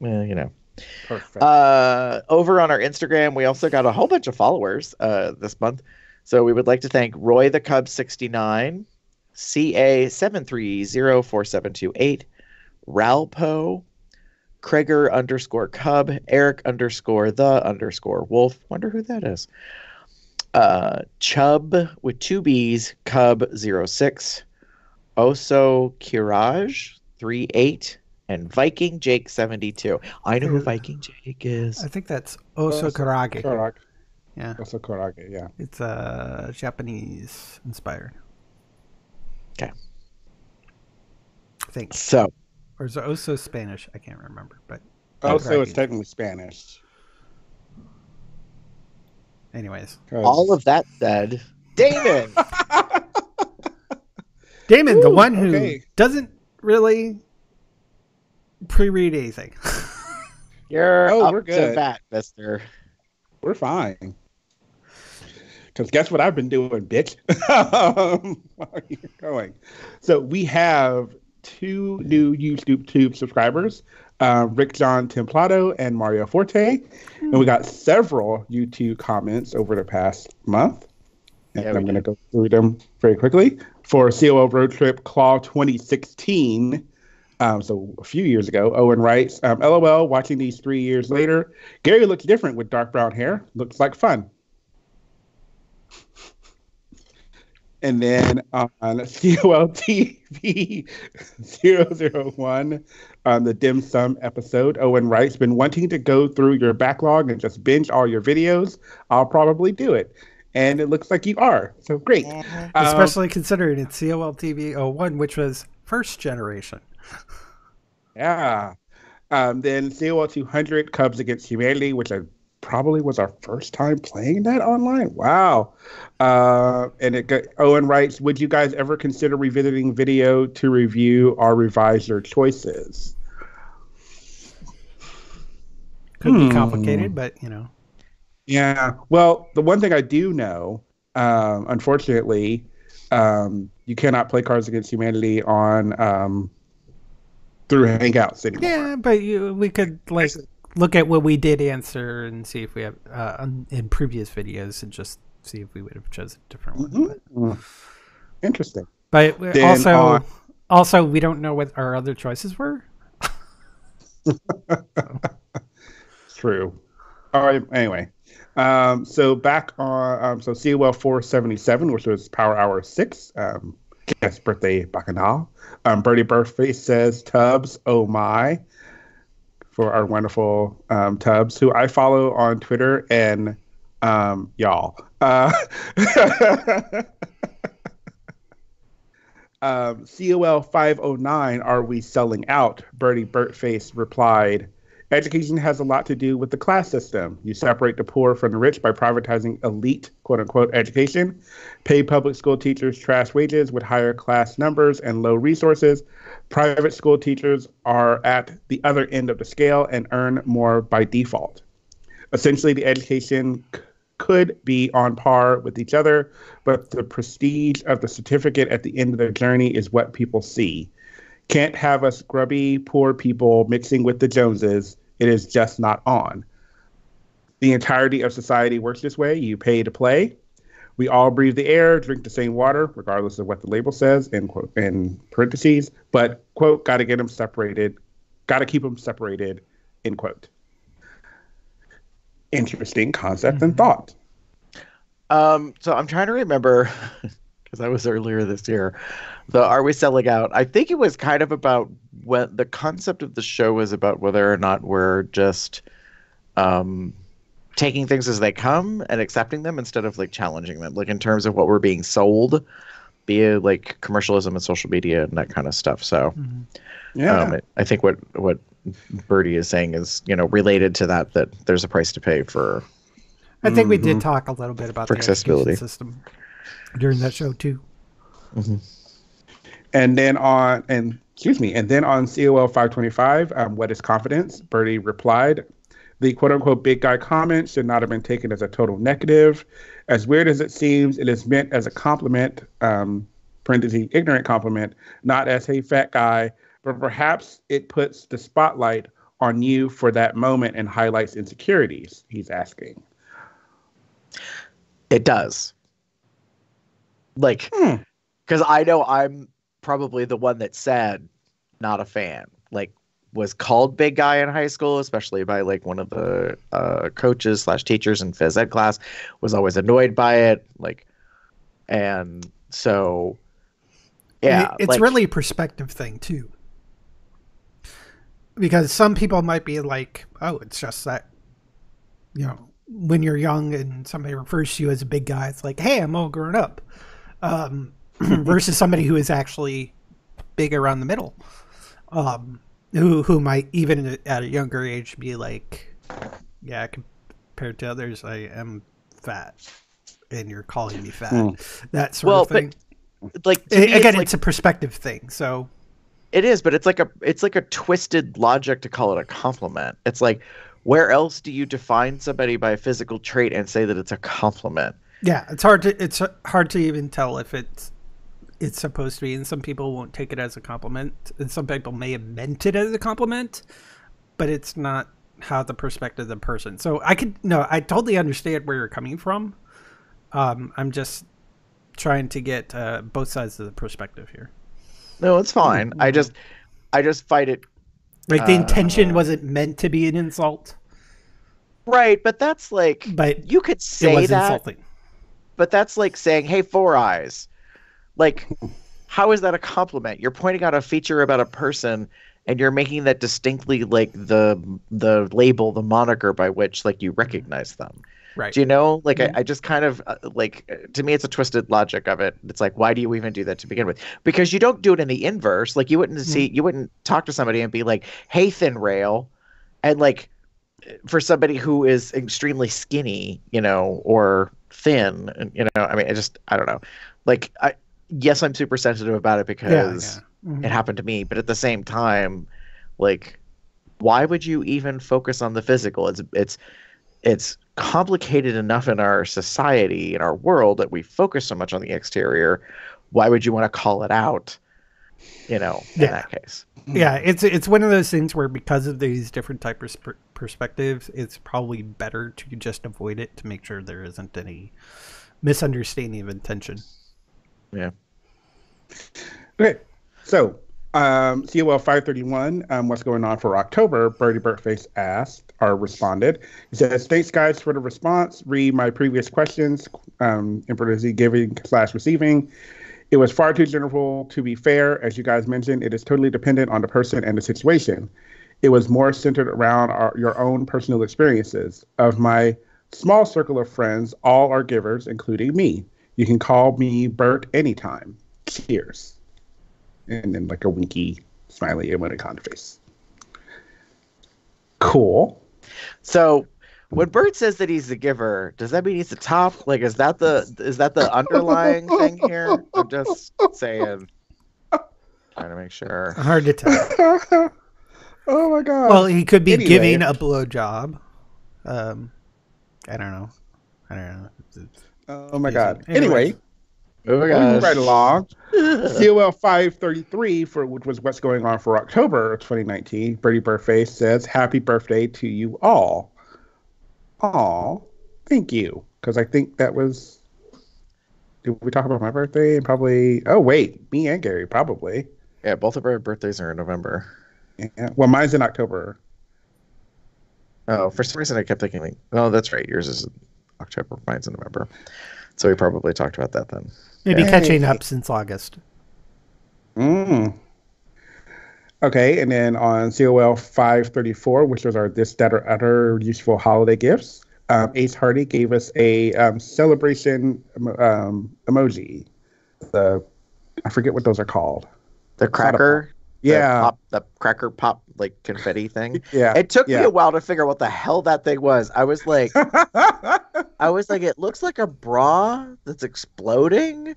S2: well, you know.
S4: Perfect.
S2: Uh, over on our Instagram, we also got a whole bunch of followers uh, this month. So we would like to thank Roy the Cub 69, CA 7304728, Ralpo, Krieger underscore Cub, Eric underscore the underscore Wolf. Wonder who that is. Uh, Chub with two B's, Cub 06, Oso Kiraj 38, and Viking Jake 72. I know who Viking Jake is.
S1: I think that's Oso Karage.
S4: Korag.
S1: Yeah.
S4: Also Korage, yeah.
S1: It's uh Japanese inspired.
S2: 'Kay.
S1: I think.
S2: So,
S1: Or is it Oso Spanish? I can't remember. But
S4: Also, it's
S1: Korage.
S4: technically Spanish.
S1: anyways.
S4: 'cause-
S2: all of that said, *laughs* Damon.
S1: Damon, the one who
S4: okay.
S1: doesn't really pre-read anything. *laughs*
S2: You're
S4: Oh,
S2: up
S4: we're
S2: to bat, mister.
S4: We're fine. Because guess what I've been doing, bitch? *laughs* um, while you're going. So we have two new YouTube Tube subscribers, uh, Rick John Templado and Mario Forte. And we got several YouTube comments over the past month. And
S2: Yeah,
S4: I'm going to go through them very quickly. For COO Road Trip Claw 2016, um, so a few years ago, Owen writes, um, LOL, watching these three years later, Gary looks different with dark brown hair. Looks like fun. *laughs* And then on *laughs* COLTV 001, on the Dim Sum episode, Owen writes, Been wanting to go through your backlog and just binge all your videos. I'll probably do it. And it looks like you are. So great. Um,
S1: Especially considering it's COLTV 01, which was first generation.
S4: Yeah. Um, then COL 200 Cubs Against Humanity, which I probably was our first time playing that online. Wow. Uh, and it got, Owen writes, Would you guys ever consider revisiting video to review or revise your choices?
S1: Could
S4: Hmm.
S1: be complicated, but you know.
S4: Yeah. Well, the one thing I do know, um, unfortunately, um, you cannot play Cards Against Humanity on um, through Hangouts anymore.
S1: Yeah, but you, we could like look at what we did answer and see if we have uh, in previous videos and just see if we would have chosen a different one. But,
S4: Mm. Interesting.
S1: but
S4: Then
S1: also,
S4: on-
S1: also we don't know what our other choices were. *laughs*
S4: True. All right. Anyway, um, so back on um, so COL four seventy seven, which was Power Hour six. Um, guest birthday bacchanal. Um, Birdie Birthface says Tubbs. Oh my. For our wonderful um, Tubbs, who I follow on Twitter and um, y'all. Uh, *laughs* um, COL 509, Are We Selling Out? Birdie Burtface replied, Education has a lot to do with the class system. You separate the poor from the rich by privatizing elite, quote unquote, education, pay public school teachers trash wages with higher class numbers and low resources. Private school teachers are at the other end of the scale and earn more by default. Essentially, the education c- could be on par with each other, but the prestige of the certificate at the end of the journey is what people see. Can't have us grubby, poor people mixing with the Joneses. It is just not on. The entirety of society works this way. You pay to play. We all breathe the air, drink the same water, regardless of what the label says, in quote in parentheses. But quote, got to get them separated. Got to keep them separated. End quote. Interesting concept and thought.
S2: Um, so I'm trying to remember *laughs* because I was earlier this year. The Are We Selling Out? I think it was kind of about what the concept of the show was about whether or not we're just um, taking things as they come and accepting them instead of like challenging them, like in terms of what we're being sold, be it like commercialism and social media and that kind of stuff. So,
S4: Yeah.
S2: um, I think what what Birdie is saying is you know related to that that there's a price to pay for
S1: I think we did talk a little bit about
S2: For
S1: the
S2: accessibility.
S1: system during that show too.
S4: And then on and excuse me, and then on COL 525, um, what is confidence? Birdie replied, the quote unquote big guy comment should not have been taken as a total negative. As weird as it seems, it is meant as a compliment, um, parentheses, ignorant compliment, not as hey fat guy, but perhaps it puts the spotlight on you for that moment and highlights insecurities, he's asking.
S2: It does. Like, because I know I'm probably the one that said not a fan. Like, was called big guy in high school, especially by like one of the uh, coaches slash teachers in phys ed class. Was always annoyed by it. Like, and so, yeah,
S1: it's
S2: like-
S1: really a perspective thing too. Because some people might be like, "Oh, it's just that," you know, when you're young and somebody refers to you as a big guy, it's like, "Hey, I'm all grown up," um, *clears throat* versus somebody who is actually big around the middle, um, who who might even at a younger age be like, "Yeah, compared to others, I am fat." And you're calling me fat. That sort
S2: Well,
S1: of
S2: but
S1: thing.
S2: like to
S1: A-
S2: me,
S1: again,
S2: like-
S1: it's a perspective thing. So
S2: It is, but it's like a it's like a twisted logic to call it a compliment. It's like where else do you define somebody by a physical trait and say that it's a compliment?
S1: Yeah, it's hard to it's hard to even tell if it's it's supposed to be, and some people won't take it as a compliment, and some people may have meant it as a compliment, but it's not how the perspective of the person. So I could no, I totally understand where you're coming from. Um, I'm just trying to get uh, both sides of the perspective here.
S2: No, it's fine. I just I just fight it
S1: Like the
S2: Uh,
S1: intention wasn't meant to be an insult,
S2: right, but that's like
S1: but
S2: you could say that,
S1: insulting.
S2: But that's like saying, "Hey, four eyes." Like *laughs* how is that a compliment? You're pointing out a feature about a person and you're making that distinctly like the the label, the moniker by which like you recognize them.
S1: Right.
S2: Do you know? Like, I, I just kind of uh, like to me, it's a twisted logic of it. It's like, why do you even do that to begin with? Because you don't do it in the inverse. Like, you wouldn't see, you wouldn't talk to somebody and be like, "Hey, thin rail," and like, for somebody who is extremely skinny, you know, or thin, and you know, I mean, I just, I don't know. Like, I yes, I'm super sensitive about it because
S1: yeah. Mm-hmm.
S2: it happened to me, but at the same time, like, why would you even focus on the physical? It's it's it's complicated enough in our society in our world that we focus so much on the exterior why would you want to call it out you know in
S1: Yeah.
S2: that case
S1: yeah it's it's one of those things where because of these different types of perspectives it's probably better to just avoid it to make sure there isn't any misunderstanding of intention
S2: yeah
S4: Okay, so um, COL 531, um, what's going on for October? Birdie Birdface asked or responded. He says, Thanks, guys, for the response. Read my previous questions um, in giving slash receiving. It was far too general to be fair. As you guys mentioned, it is totally dependent on the person and the situation. It was more centered around our, your own personal experiences. Of my small circle of friends, all are givers, including me. You can call me Bert anytime. Cheers and then like a winky smiley emoticon face. Cool.
S2: so when bert says that he's the giver does that mean he's the top like is that the is that the underlying thing here i'm just saying *laughs* trying to make sure
S1: hard to tell *laughs*
S4: oh my god.
S1: well he could be
S4: Anyway.
S1: giving a blowjob um i don't know i don't know
S4: oh my god.
S1: Anyway.
S4: Anyway,
S2: oh my
S4: moving
S2: gosh
S4: right along. *laughs* COL 533 for which was what's going on for October 2019. Birdie Birthface says, "Happy birthday to you all." Aw, thank you. Because I think that was. Did we talk about my birthday? And probably. Oh wait, me and Gary probably.
S2: yeah both of our birthdays are in november
S4: Yeah. Well, mine's in October.
S2: oh for some reason i kept thinking like oh that's right yours is October finds in November. So we probably talked about that then.
S1: Maybe
S4: Hey.
S1: catching up since August.
S4: Mm. Okay, and then on COL 534, which was our this, that, or other useful holiday gifts, um, Ace Hardy gave us a um, celebration um, emoji. The I forget what those are called.
S2: The cracker, the
S4: Yeah,
S2: pop, the cracker pop like confetti thing. *laughs*
S4: yeah.
S2: It took me a while to figure out what the hell that thing was. I was like, *laughs* I was like, it looks like a bra that's exploding.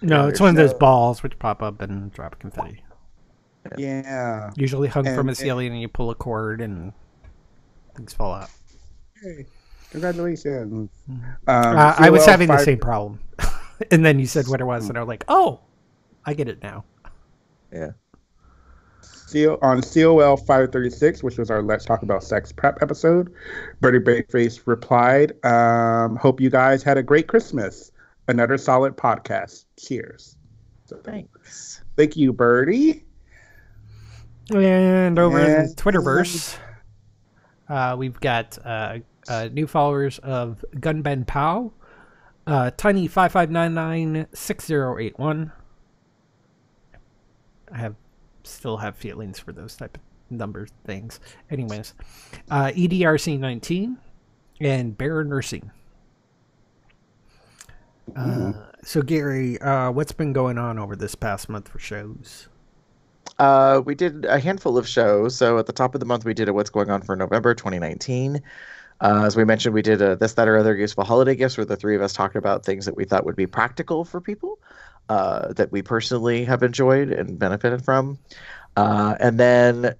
S1: No, it's one of those balls which pop up and drop confetti.
S4: yeah.
S1: Usually hung from a ceiling, and you pull a cord and things fall out.
S4: Hey, congratulations. Um,
S1: Uh, I was
S4: COL
S1: having the same problem, *laughs* and then you said what it was, and I was like, "Oh, I get it now.
S2: Yeah.
S4: CO, on COL 536, which was our Let's Talk About Sex Prep episode, Bertie Bayface replied, um, Hope you guys had a great Christmas. Another solid podcast. Cheers. So,
S2: Thanks.
S4: Thank you, Bertie.
S1: And over
S4: and in
S1: Twitterverse, uh, we've got uh, uh, new followers of Gunben Pow, uh, Tiny55996081, I have still have feelings for those type of number things. Anyways, uh, EDRC nineteen and Bear Nursing. Uh, so Gary, uh, what's been going on over this past month for shows?
S2: Uh, we did a handful of shows. So at the top of the month, we did a What's Going On for November 2019. Uh, as we mentioned, we did a This, That, or Other Useful Holiday Gifts where the three of us talked about things that we thought would be practical for people uh, that we personally have enjoyed and benefited from. Uh, and then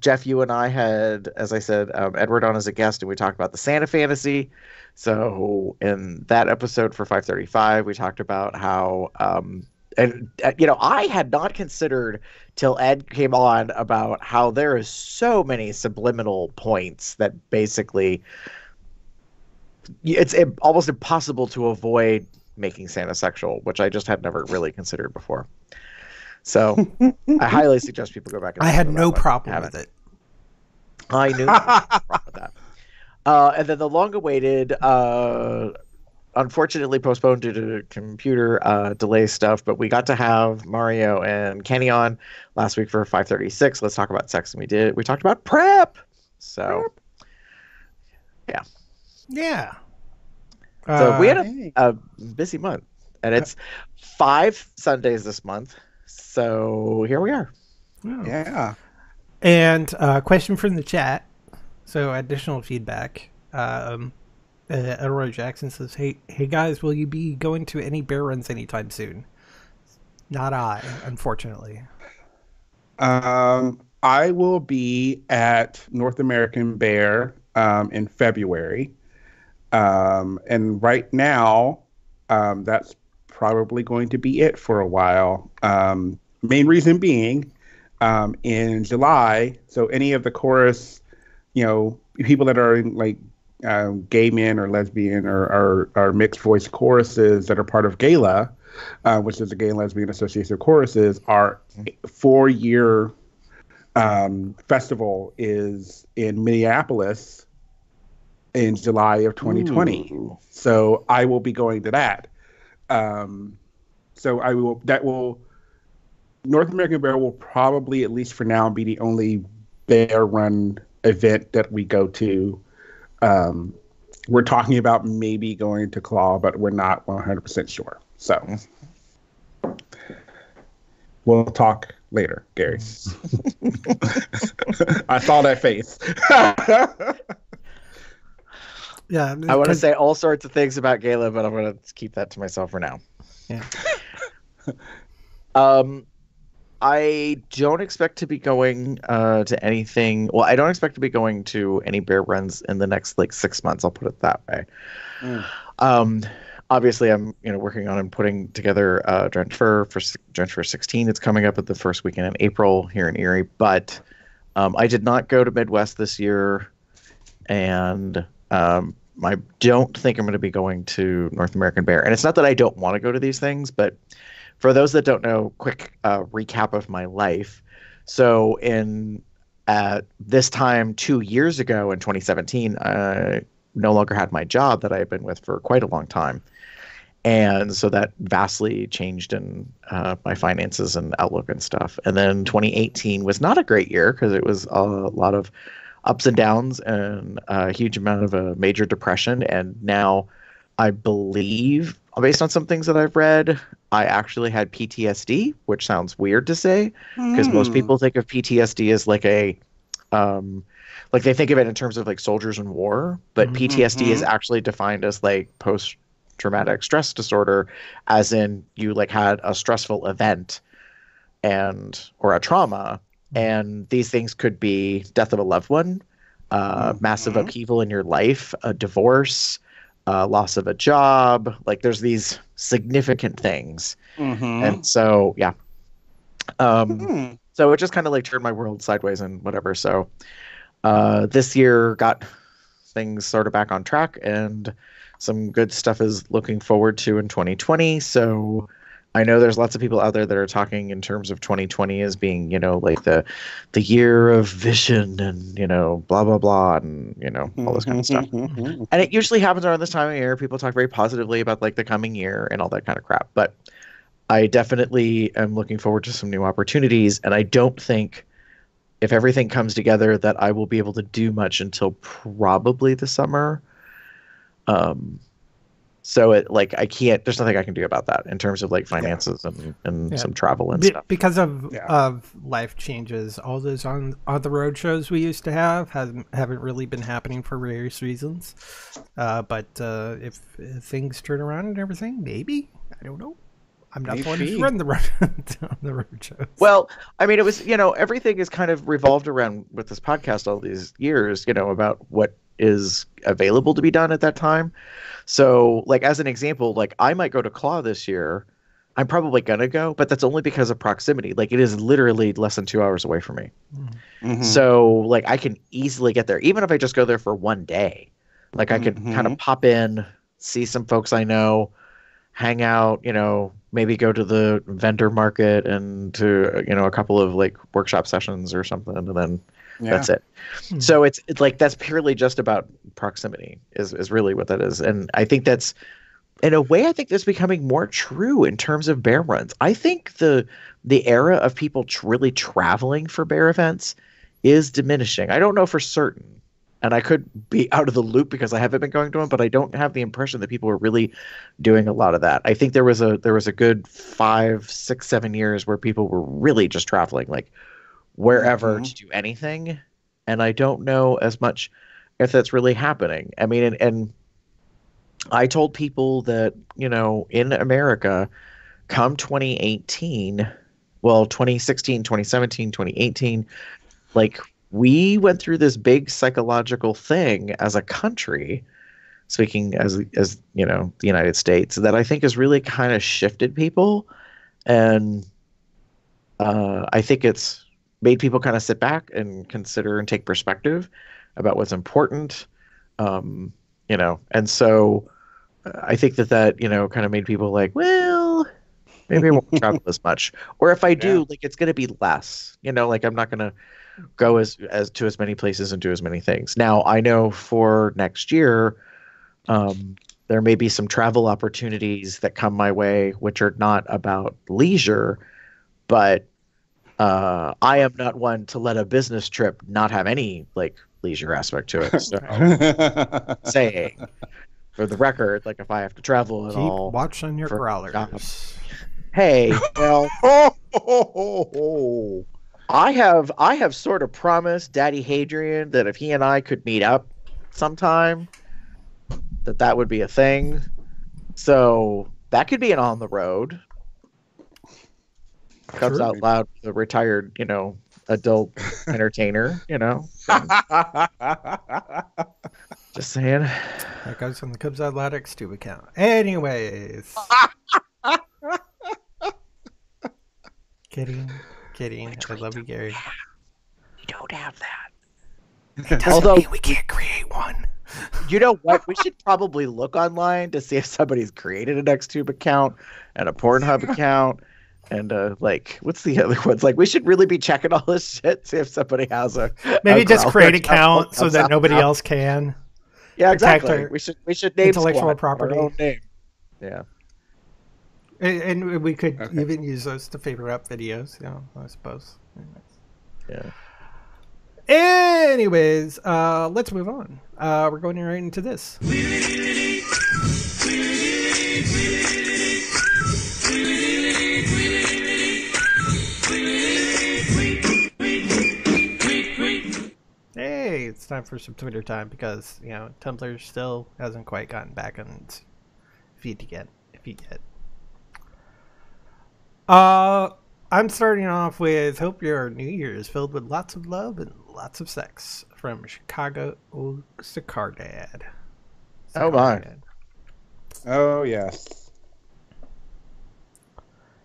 S2: Jeff, you and I had, as I said, um, Edward on as a guest, and we talked about the Santa fantasy. So in that episode for 535, we talked about how, um, and uh, you know, I had not considered till Ed came on about how there is so many subliminal points that basically it's im- almost impossible to avoid making Santa sexual, which I just had never *laughs* really considered before. So *laughs* I highly suggest people go back. and
S1: I had no problem with it.
S2: I knew with that. *laughs* Uh, and then the long-awaited, uh, unfortunately postponed due to computer uh, delay stuff, but we got to have Mario and Kenny on last week for 536. Let's talk about sex, and we did. We talked about PrEP. So,
S1: yeah. Yeah.
S2: So we had a,
S4: Hey.
S2: a busy month, and it's five Sundays this month. So here we are.
S4: Yeah.
S1: And uh, question from the chat. So additional feedback. Um, uh, Elroy Jackson says, "Hey, hey guys, will you be going to any bear runs anytime soon?" Not I, unfortunately.
S4: Um, I will be at North American Bear um, in February. Um, and right now, um, that's probably going to be it for a while. Um, main reason being, um, in July, so any of the chorus, you know, people that are in like um, gay men or lesbian or, or, or mixed voice choruses that are part of Gala, uh, which is the Gay and Lesbian Association of Choruses, our four year um, festival is in Minneapolis in July of 2020.
S2: Ooh.
S4: So I will be going to that. Um, so I will, that will, North American Bear will probably, at least for now, be the only bear run event that we go to. Um, we're talking about maybe going to Claw, but we're not 100% sure. So we'll talk later, Gary. *laughs* *laughs* I saw that face. *laughs*
S1: Yeah,
S2: I want to say all sorts of things about Gala, but I'm going to keep that to myself for now.
S1: Yeah. *laughs*
S2: um, I don't expect to be going uh, to anything. Well, I don't expect to be going to any bear runs in the next like six months. I'll put it that way.
S4: Mm.
S2: Um, obviously, I'm you know working on and putting together uh, Drench Fur for Drench Fur 16. It's coming up at the first weekend in April here in Erie. But um, I did not go to Midwest this year, and um, I don't think I'm going to be going to North American Bear. And it's not that I don't want to go to these things, but for those that don't know, quick uh, recap of my life. So in at this time two years ago in 2017, I no longer had my job that I had been with for quite a long time. And so that vastly changed in uh, my finances and outlook and stuff. And then 2018 was not a great year because it was a lot of ups and downs and a huge amount of a major depression. And now I believe, based on some things that I've read, I actually had PTSD, which sounds weird to say because most
S4: Hmm.
S2: people think of PTSD as like a, um, like they think of it in terms of like soldiers in war, but
S1: Mhm.
S2: PTSD is actually defined as like post traumatic stress disorder, as in you like had a stressful event and or a trauma, and these things could be death of a loved one, uh, massive
S4: Mhm.
S2: upheaval in your life, a divorce, uh, loss of a job. Like there's these significant things,
S4: Mhm.
S2: and so yeah. Um,
S4: Hmm.
S2: so it just kind of like turned my world sideways and whatever. So uh, this year got things sort of back on track and some good stuff is looking forward to in 2020. So I know there's lots of people out there that are talking in terms of 2020 as being, you know, like the the year of vision and, you know, blah blah blah and, you know, all this kind of stuff.
S4: Mhm.
S2: And it usually happens around this time of year. People talk very positively about like the coming year and all that kind of crap. But I definitely am looking forward to some new opportunities. And I don't think if everything comes together that I will be able to do much until probably the summer. Um so it like I can't there's nothing I can do about that in terms of like finances and, and
S1: Yeah.
S2: some travel and
S1: Be-
S2: stuff.
S1: because of
S4: Yeah.
S1: of life changes, all those on on the road shows we used to have haven't haven't really been happening for various reasons. Uh, but uh, if, if things turn around and everything, maybe I don't know. I'm not the one who's
S4: Maybe.
S1: run the road on *laughs* the road shows.
S2: Well, I mean, it was you know everything is kind of revolved around with this podcast all these years, you know, about what is available to be done at that time. So, like as an example, like I might go to Claw this year. I'm probably gonna go, but that's only because of proximity. Like it is literally less than two hours away from me.
S4: Mhm.
S2: So like I can easily get there, even if I just go there for one day. Like I could kind of pop in, see some folks I know, hang out, you know, maybe go to the vendor market and to you know a couple of like workshop sessions or something, and then
S4: Yeah.
S2: that's it.
S1: Hmm.
S2: So it's it's like that's purely just about proximity is is really what that is, and I think that's in a way I think that's becoming more true in terms of bear runs. I think the the era of people tr- really traveling for bear events is diminishing. I don't know for certain. And I could be out of the loop because I haven't been going to them, but I don't have the impression that people were really doing a lot of that. I think there was a there was a good five, six, seven years where people were really just traveling like wherever
S4: Mhm.
S2: to do anything. And I don't know as much if that's really happening. I mean, and, and I told people that, you know, in America, come 2018, well, 2016, 2017, 2018, like we went through this big psychological thing as a country, speaking as as you know, the United States, that I think has really kind of shifted people, and uh, I think it's made people kind of sit back and consider and take perspective about what's important, um, you know, and so uh, I think that that you know kind of made people like, well, maybe I won't *laughs* travel as much, or if I do,
S4: Yeah.
S2: like it's going to be less, you know, like I'm not going to go as as to as many places and do as many things. Now I know for next year, um, there may be some travel opportunities that come my way, which are not about leisure, but uh, I am not one to let a business trip not have any like leisure aspect to it. *laughs* So saying for the record, like if I have to travel at
S1: Keep
S2: all,
S1: watch on your
S2: for
S1: growlers.
S2: hey, well,
S4: oh, oh, oh, oh.
S2: I have I have sort of promised Daddy Hadrian that if he and I could meet up sometime, that that would be a thing. So that could be an on the road. Comes
S4: Sure.
S2: out loud, the retired, you know, adult *laughs* entertainer, you know. *laughs* Just saying.
S1: That goes on the Cubs Athletics tube account. Anyways. *laughs* kidding. Kidding. I love you, Gary.
S2: We don't have that.
S1: Doesn't
S2: Although-
S1: mean we can't create one.
S2: You know what? We should probably look online to see if somebody's created an XTube account and a Pornhub account And uh, like, what's the other ones? Like, we should really be checking all this shit. See if somebody has a
S1: Maybe
S2: a
S1: just create a
S2: couple
S1: so that nobody
S2: SoundCloud.
S1: else can.
S2: Yeah, exactly. We should we should name
S1: intellectual
S2: squad
S1: property.
S2: own name. Yeah.
S1: And, and we could
S4: Okay.
S1: even use those to favor up videos, you know, I suppose.
S2: Yeah.
S1: Anyways, uh, let's move on. Uh, we're going right into this. It's time for some Twitter time because you know Tumblr still hasn't quite gotten back on its feet again. Feet yet. Uh, I'm starting off with hope your New Year is filled with lots of love and lots of sex from Chicago Cigar Dad.
S2: Oh, my.
S4: Oh yes.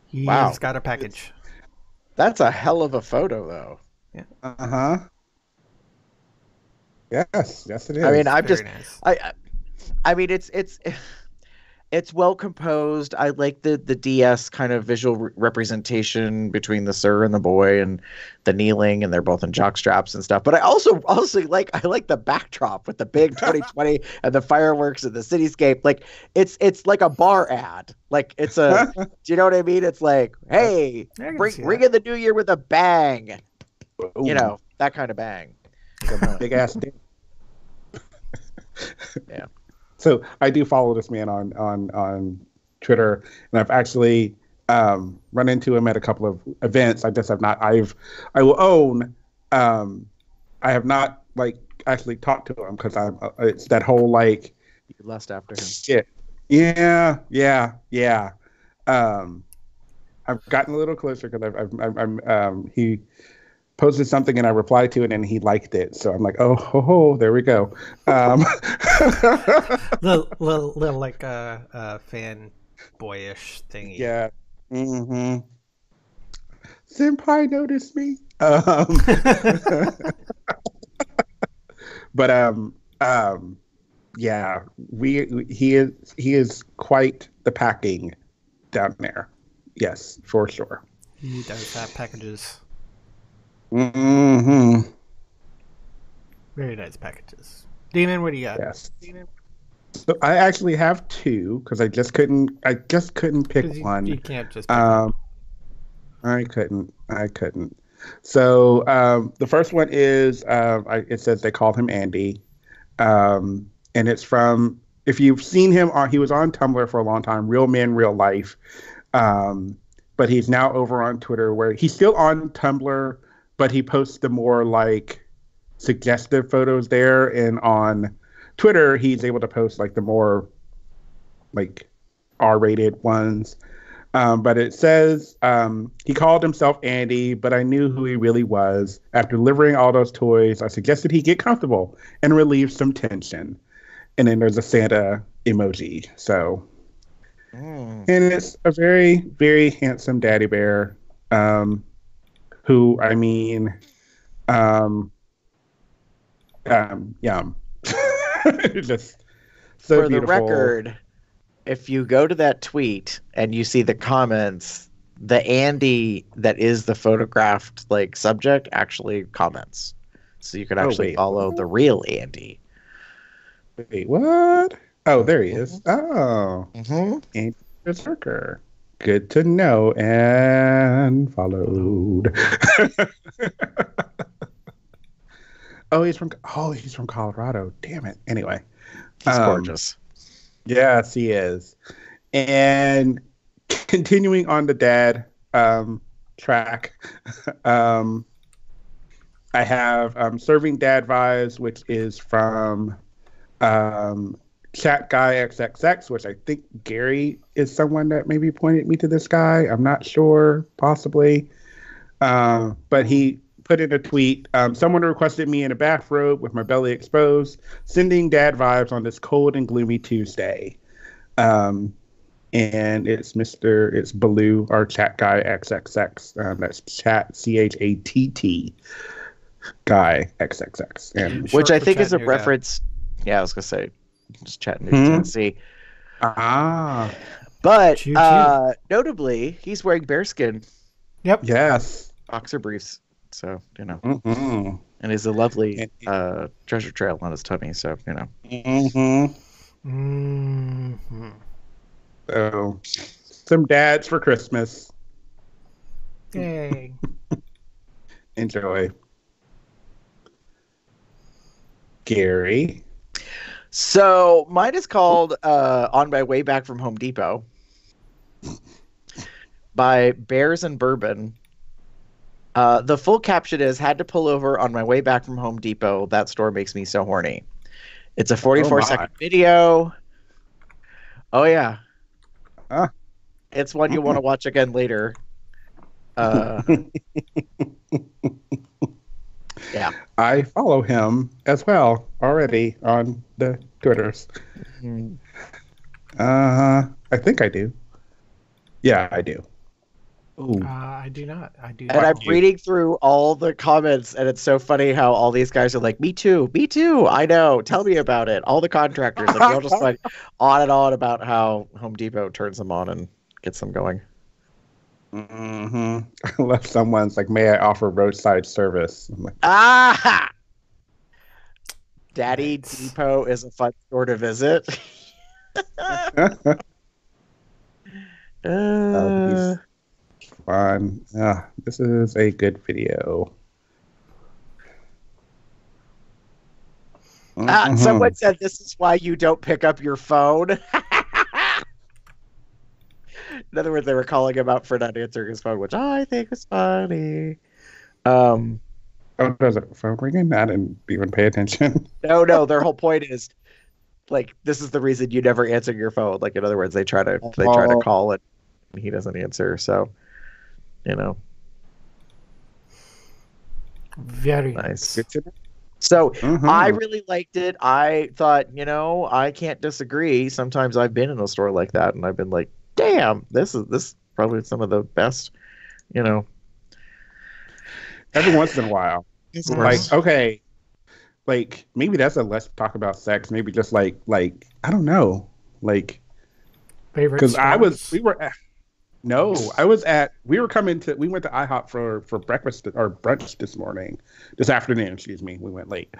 S1: He's
S2: Wow.
S1: got a package.
S2: That's a hell of a photo, though. Yeah.
S4: Uh huh. Yes, yes it is.
S2: I mean, I'm
S1: Very
S2: just,
S1: nice.
S2: I, I- I mean, it's it's *sighs* it's well composed. I like the the DS kind of visual re- representation between the sir and the boy and the kneeling, and they're both in jock straps and stuff. But I also also like I like the backdrop with the big *laughs* 2020 and the fireworks and the cityscape. Like it's it's like a bar ad. Like it's a. *laughs* do you know what I mean? It's like, hey, bring bring in the new year with a bang.
S4: Ooh,
S2: You know that kind of bang. *laughs*
S4: big ass dick. *laughs*
S2: Yeah.
S4: So I do follow this man on on on Twitter, and I've actually um, run into him at a couple of events. I just have not. I've I will own. Um, I have not like actually talked to him because I'm. Uh, it's that whole like
S2: You lust after him.
S4: shit. Yeah, yeah, yeah. Um, I've gotten a little closer because I've, I've, I've, I'm, um, he posted something and I replied to it and he liked it. So I'm like, oh, ho, ho, there we go. Um, *laughs*
S1: little, little, little like a uh, uh, fan boyish thingy.
S4: yeah. Mm-hmm. Senpai noticed me. Um, *laughs* but um, um, yeah, we he is he is quite the packing down there. Yes, for sure.
S1: He does have packages.
S4: Hmm
S1: Very nice packages. Damon, what do you got?
S4: Yes. So I actually have two because I just couldn't. I just couldn't pick
S1: you,
S4: one.
S1: you can't just.
S4: Um, I couldn't. I couldn't. So um, the first one is um, I, it says they called him Andy, um, and it's from if you've seen him on he was on Tumblr for a long time, Real Men, Real Life, um, but he's now over on Twitter where he's still on Tumblr, but he posts the more like suggestive photos there, and on Twitter he's able to post like the more like R-rated ones. Um, but it says um, he called himself Andy, but I knew who he really was. After delivering all those toys, I suggested he get comfortable and relieve some tension. And then there's a Santa emoji. So,
S2: Mm.
S4: and it's a very, very handsome daddy bear. Um, who I mean, um, um, yum. *laughs* Just so
S2: For the record, if you go to that tweet and you see the comments, the Andy that is the photographed like subject actually comments. So you can
S4: Oh,
S2: actually
S4: wait.
S2: follow the real Andy.
S4: Wait, what? Oh, there he is. Oh.
S2: Mm-hmm.
S4: Berserker. Good to know and followed. *laughs* oh, he's from oh, he's from Colorado. Damn it. Anyway.
S2: He's
S4: Um,
S2: gorgeous.
S4: Yes, he is. And continuing on the dad um, track, *laughs* um, I have um, Serving Dad Vibes, which is from um, Chat Guy XXX, which I think Gary is someone that maybe pointed me to this guy. I'm not sure, possibly. Um, but he put in a tweet um, Someone requested me in a bathrobe with my belly exposed, sending dad vibes on this cold and gloomy Tuesday. Um, and it's Mr. It's Baloo, our chat guy XXX. Um, that's chat C H A T T guy XXX. And
S2: Which I think is a
S1: Chattanooga.
S2: reference. Yeah, I was gonna say, just Chattanooga,
S4: Hmm?
S2: Tennessee.
S4: ah,
S2: But
S1: Choo choo.
S2: uh, notably, he's wearing bearskin
S1: Yep.
S4: Yes.
S2: boxer briefs. So, you know,
S4: hmm
S2: and he's a lovely uh, treasure trail on his tummy. So, you know.
S4: Mm-hmm.
S1: Mm-hmm.
S4: So, some dads for Christmas.
S1: Yay. *laughs*
S4: Enjoy. Gary.
S2: So mine is called uh, "On My Way Back from Home Depot" by Bears and Bourbon. Uh, the full caption is "Had to pull over on my way back from Home Depot. That store makes me so horny." It's a 44
S4: my.
S2: second video. Oh yeah,
S4: Ah.
S2: it's one you want to watch again later. Uh, *laughs* yeah.
S4: I follow him as well already on the Twitters.
S2: Mm.
S4: Uh, I think I do. Yeah, I do.
S1: Uh, I do not. I do
S2: And
S1: not.
S2: I'm reading through all the comments, and it's so funny how all these guys are like, "Me too, me too. I know. Tell me about it." All the contractors, like, they'll just *laughs* like on and on about how Home Depot turns them on and gets them going.
S4: Hmm I love someone's like, may I offer roadside service? I'm like,
S2: Ah, Daddy Depot is a fun store to visit. *laughs* *laughs* Uh,
S4: fun. Ah, this is a good video.
S2: ah,
S4: Mhm.
S2: someone said this is why you don't pick up your phone. *laughs* In other words, they were calling him out for not answering his phone, which I think is funny. Um,
S4: Oh, there's a phone ringing? I didn't even pay attention. *laughs*
S2: no, no, their whole point is like this is the reason you never answer your phone. Like in other words, they try to they try to call it and he doesn't answer. So, you know,
S1: Very
S2: nice.
S4: Good to know.
S2: So
S4: Mhm.
S2: I really liked it. I thought, you know, I can't disagree. Sometimes I've been in a store like that and I've been like, damn, this is this is probably some of the best, you know.
S4: Every once in a while. *sighs*
S2: Of
S4: Like, okay. Like, maybe that's a let's talk about sex. Maybe just like, like, I don't know. Like,
S1: favorite.
S4: because I was we were at, no i was at we were coming to we went to ihop for for breakfast or brunch this morning this afternoon excuse me we went late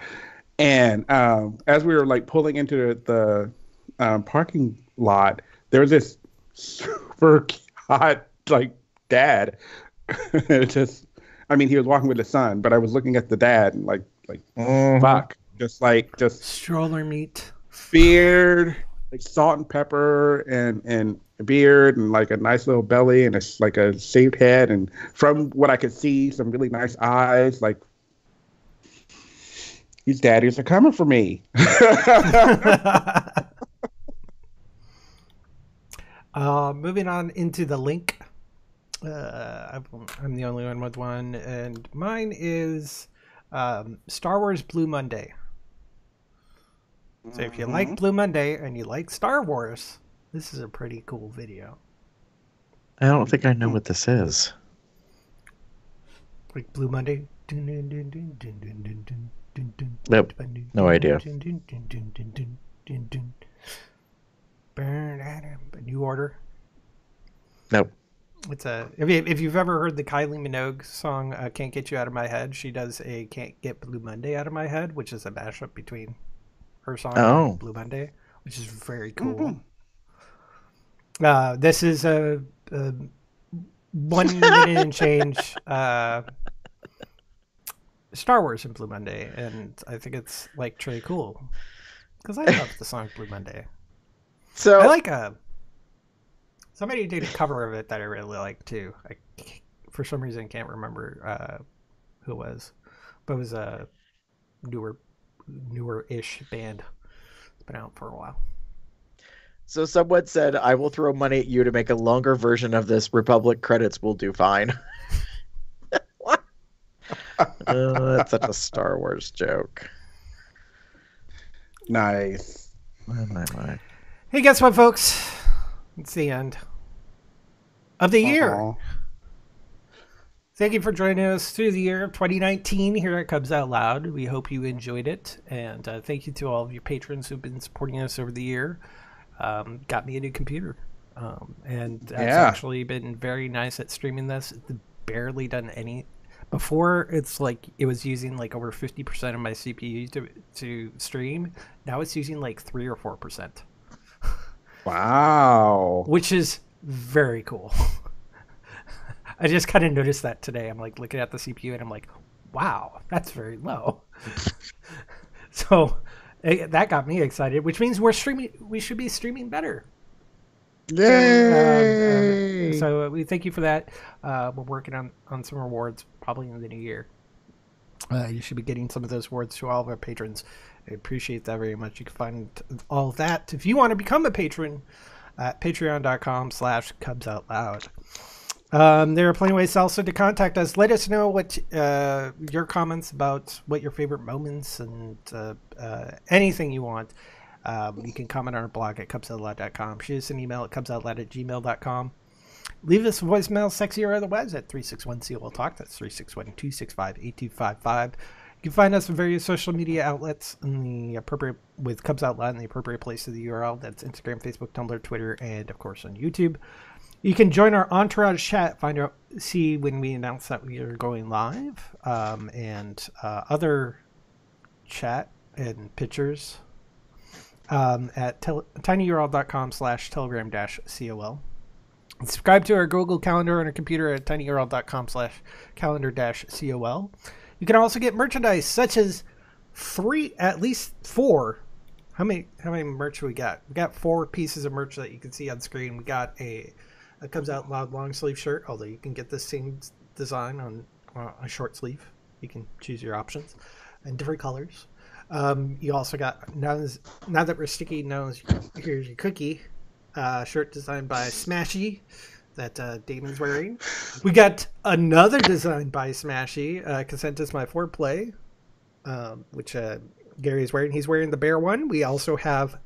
S4: and um as we were like pulling into the um, parking lot there was this super hot like dad *laughs* just i mean he was walking with his son but i was looking at the dad and like like
S2: Mhm.
S4: fuck just like just
S1: stroller meat.
S4: beard, like salt and pepper, and and a beard, and like a nice little belly, and it's like a shaved head, and from what I could see, some really nice eyes. Like these daddies are coming for me. *laughs* *laughs*
S1: Uh, moving on into the link. Uh, I'm the only one with one, and mine is um, Star Wars Blue Monday. So if you mm-hmm. like Blue Monday and you like Star Wars, this is a pretty cool video.
S2: I don't think I know what this is.
S1: Like Blue Monday.
S2: Nope. No idea.
S1: New Order.
S2: Nope.
S1: It's a if, you, if you've ever heard the Kylie Minogue song uh, "Can't Get You Out of My Head," she does a "Can't Get Blue Monday Out of My Head," which is a mashup between her song
S2: Oh.
S1: and Blue Monday, which is very cool. Uh, this is a, a one minute and change uh, Star Wars and Blue Monday, and I think it's like truly cool because I love the song Blue Monday.
S2: So
S1: I like a somebody did a cover of it that I really like too. I for some reason can't remember uh, who it was, but it was a newer, newer-ish band. It's been out for a while.
S2: so someone said I will throw money at you to make a longer version of this. Republic credits will do fine. *laughs* What? *laughs* Uh, that's such a Star Wars joke.
S4: nice.
S2: My, my, my.
S1: Hey, guess what, folks? It's the end of the year.
S4: Aw.
S1: Thank you for joining us through the year of 2019 here at Cubs Out Loud. We hope you enjoyed it. And uh, thank you to all of your patrons who've been supporting us over the year. Um, got me a new computer. Um, and
S4: Yeah.
S1: actually been very nice at streaming this. It's barely done any. Before it's like it was using like over fifty percent of my CPU to to stream. Now it's using like three or four percent,
S4: Wow.
S1: which is very cool. *laughs* I just kind of noticed that today. I'm like looking at the CPU and I'm like, wow, that's very low. *laughs* so eh, that got me excited, which means we're streaming. We should be streaming better.
S4: Yay!
S1: Um, um, so uh, we thank you for that. Uh, we're working on, on some rewards probably in the new year. Uh, you should be getting some of those awards to all of our patrons. I appreciate that very much. You can find all that if you want to become a patron at patreon.com slash cubs out loud. Um, there are plenty of ways also to contact us. Let us know what uh, your comments about what your favorite moments and uh, uh, anything you want. Um, you can comment on our blog at cubsoutloud.com. Shoot us an email at cubsoutloud at gmail.com. Leave us a voicemail, sexy or otherwise, at 361 COL Talk. That's 361 265 8255. You can find us on various social media outlets in the appropriate with Cubs Out Loud in the appropriate place of the URL. That's Instagram, Facebook, Tumblr, Twitter, and of course on YouTube. You can join our entourage chat, find out, see when we announce that we are going live, um, and uh, other chat and pictures um, at tel- tinyurl.com slash telegram dash col. Subscribe to our Google Calendar on our computer at tinyurl.com slash calendar dash col. You can also get merchandise such as three, at least four. How many? How many merch we got? We got four pieces of merch that you can see on screen. We got a, a Cubs Out Loud long sleeve shirt. Although you can get the same design on uh, a short sleeve. You can choose your options, and different colors. Um, you also got now, now that we're sticky nose. Here's your cookie uh, shirt designed by Smashy that uh, Damon's wearing. We got another design by Smashy. Uh, Consent is my foreplay, um, which uh, Gary is wearing. He's wearing the bear one. We also have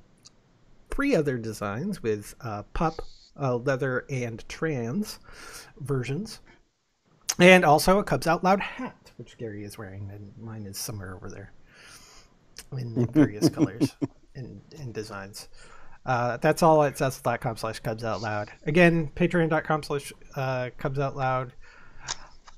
S1: three other designs with uh, pup, uh, leather, and trans versions. And also a Cubs Out Loud hat, which Gary is wearing, and mine is somewhere over there in various *laughs* colors and, and designs. Uh, that's all at cecil.com slash cubs out loud. Again, patreon.com slash uh, cubs out loud.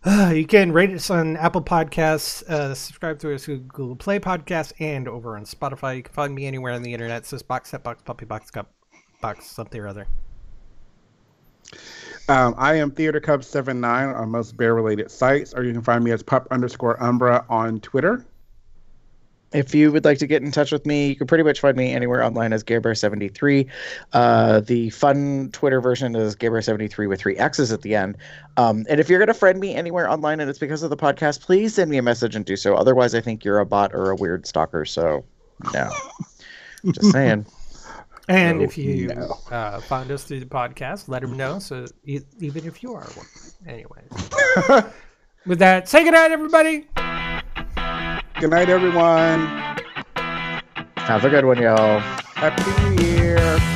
S1: Uh, you can rate us on Apple Podcasts, uh, subscribe to us to Google Play Podcasts, and over on Spotify. You can find me anywhere on the internet. Just box set, box, puppy, box, cup, box, something or other.
S4: Um, I am Theater Cub 79 on most bear related sites, or you can find me as pup underscore umbra on Twitter.
S2: If you would like to get in touch with me, you can pretty much find me anywhere online as GareBear73. Uh, the fun Twitter version is GareBear73 with three X's at the end. Um, and if you're going to friend me anywhere online and it's because of the podcast, please send me a message and do so. Otherwise, I think you're a bot or a weird stalker. So, no. Just saying. *laughs*
S1: And
S4: Oh,
S1: if you
S4: no.
S1: uh, find us through the podcast, let them know. So e- even if you are one, anyways. *laughs* With that, say goodnight, everybody.
S4: Good night, everyone.
S2: Have a good one, y'all.
S4: Happy New Year.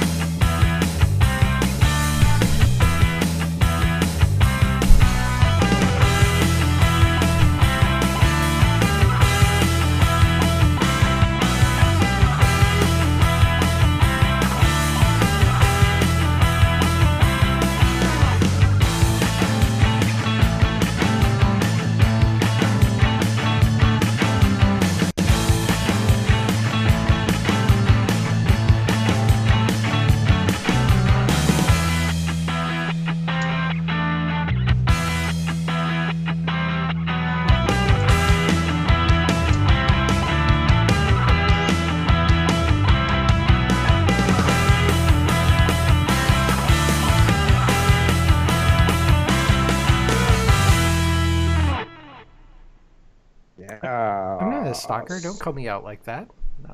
S1: I'm stalker. Don't call me out like that.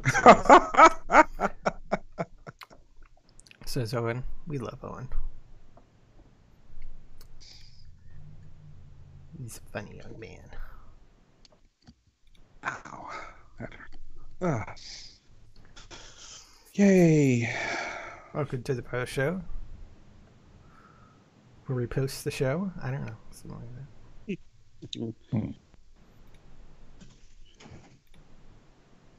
S1: *laughs* Says Owen. We love Owen. He's a funny young man.
S4: Ow. That hurt. Ah. Yay.
S1: Welcome to the post show. Where we post the show? I don't know. Something like that.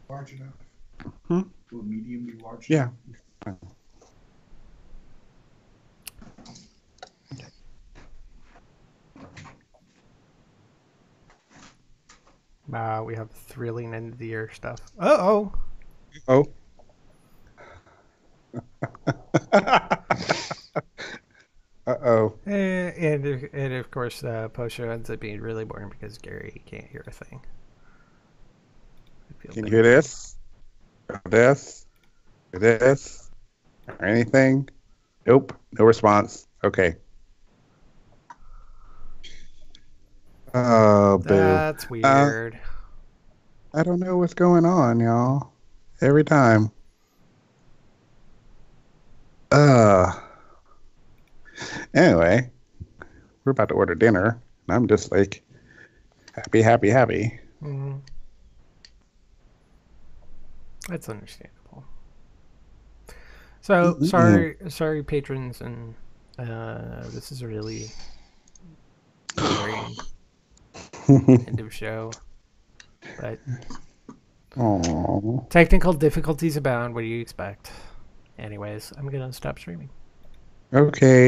S7: large enough?
S4: Hmm?
S7: Will medium be large
S4: yeah. enough? Yeah.
S1: Uh, we have thrilling end of the year stuff. Uh oh.
S4: Oh. uh oh.
S1: And, *laughs* and, eh, and of course, uh, post show ends up being really boring because Gary can't hear a thing. I feel
S4: Can you hear this? Or This? Or This? Or anything? Nope. No response. Okay. Oh, boo.
S1: That's weird.
S4: I don't know what's going on, y'all. Every time. Uh. Anyway, we're about to order dinner, and I'm just like happy, happy, happy.
S1: Mhm. That's understandable. So
S4: Mm-mm-mm.
S1: sorry, sorry, patrons, and uh, this is a really boring *laughs* end of show. But
S4: Aww.
S1: technical difficulties abound. What do you expect? Anyways, I'm gonna stop streaming.
S4: Okay.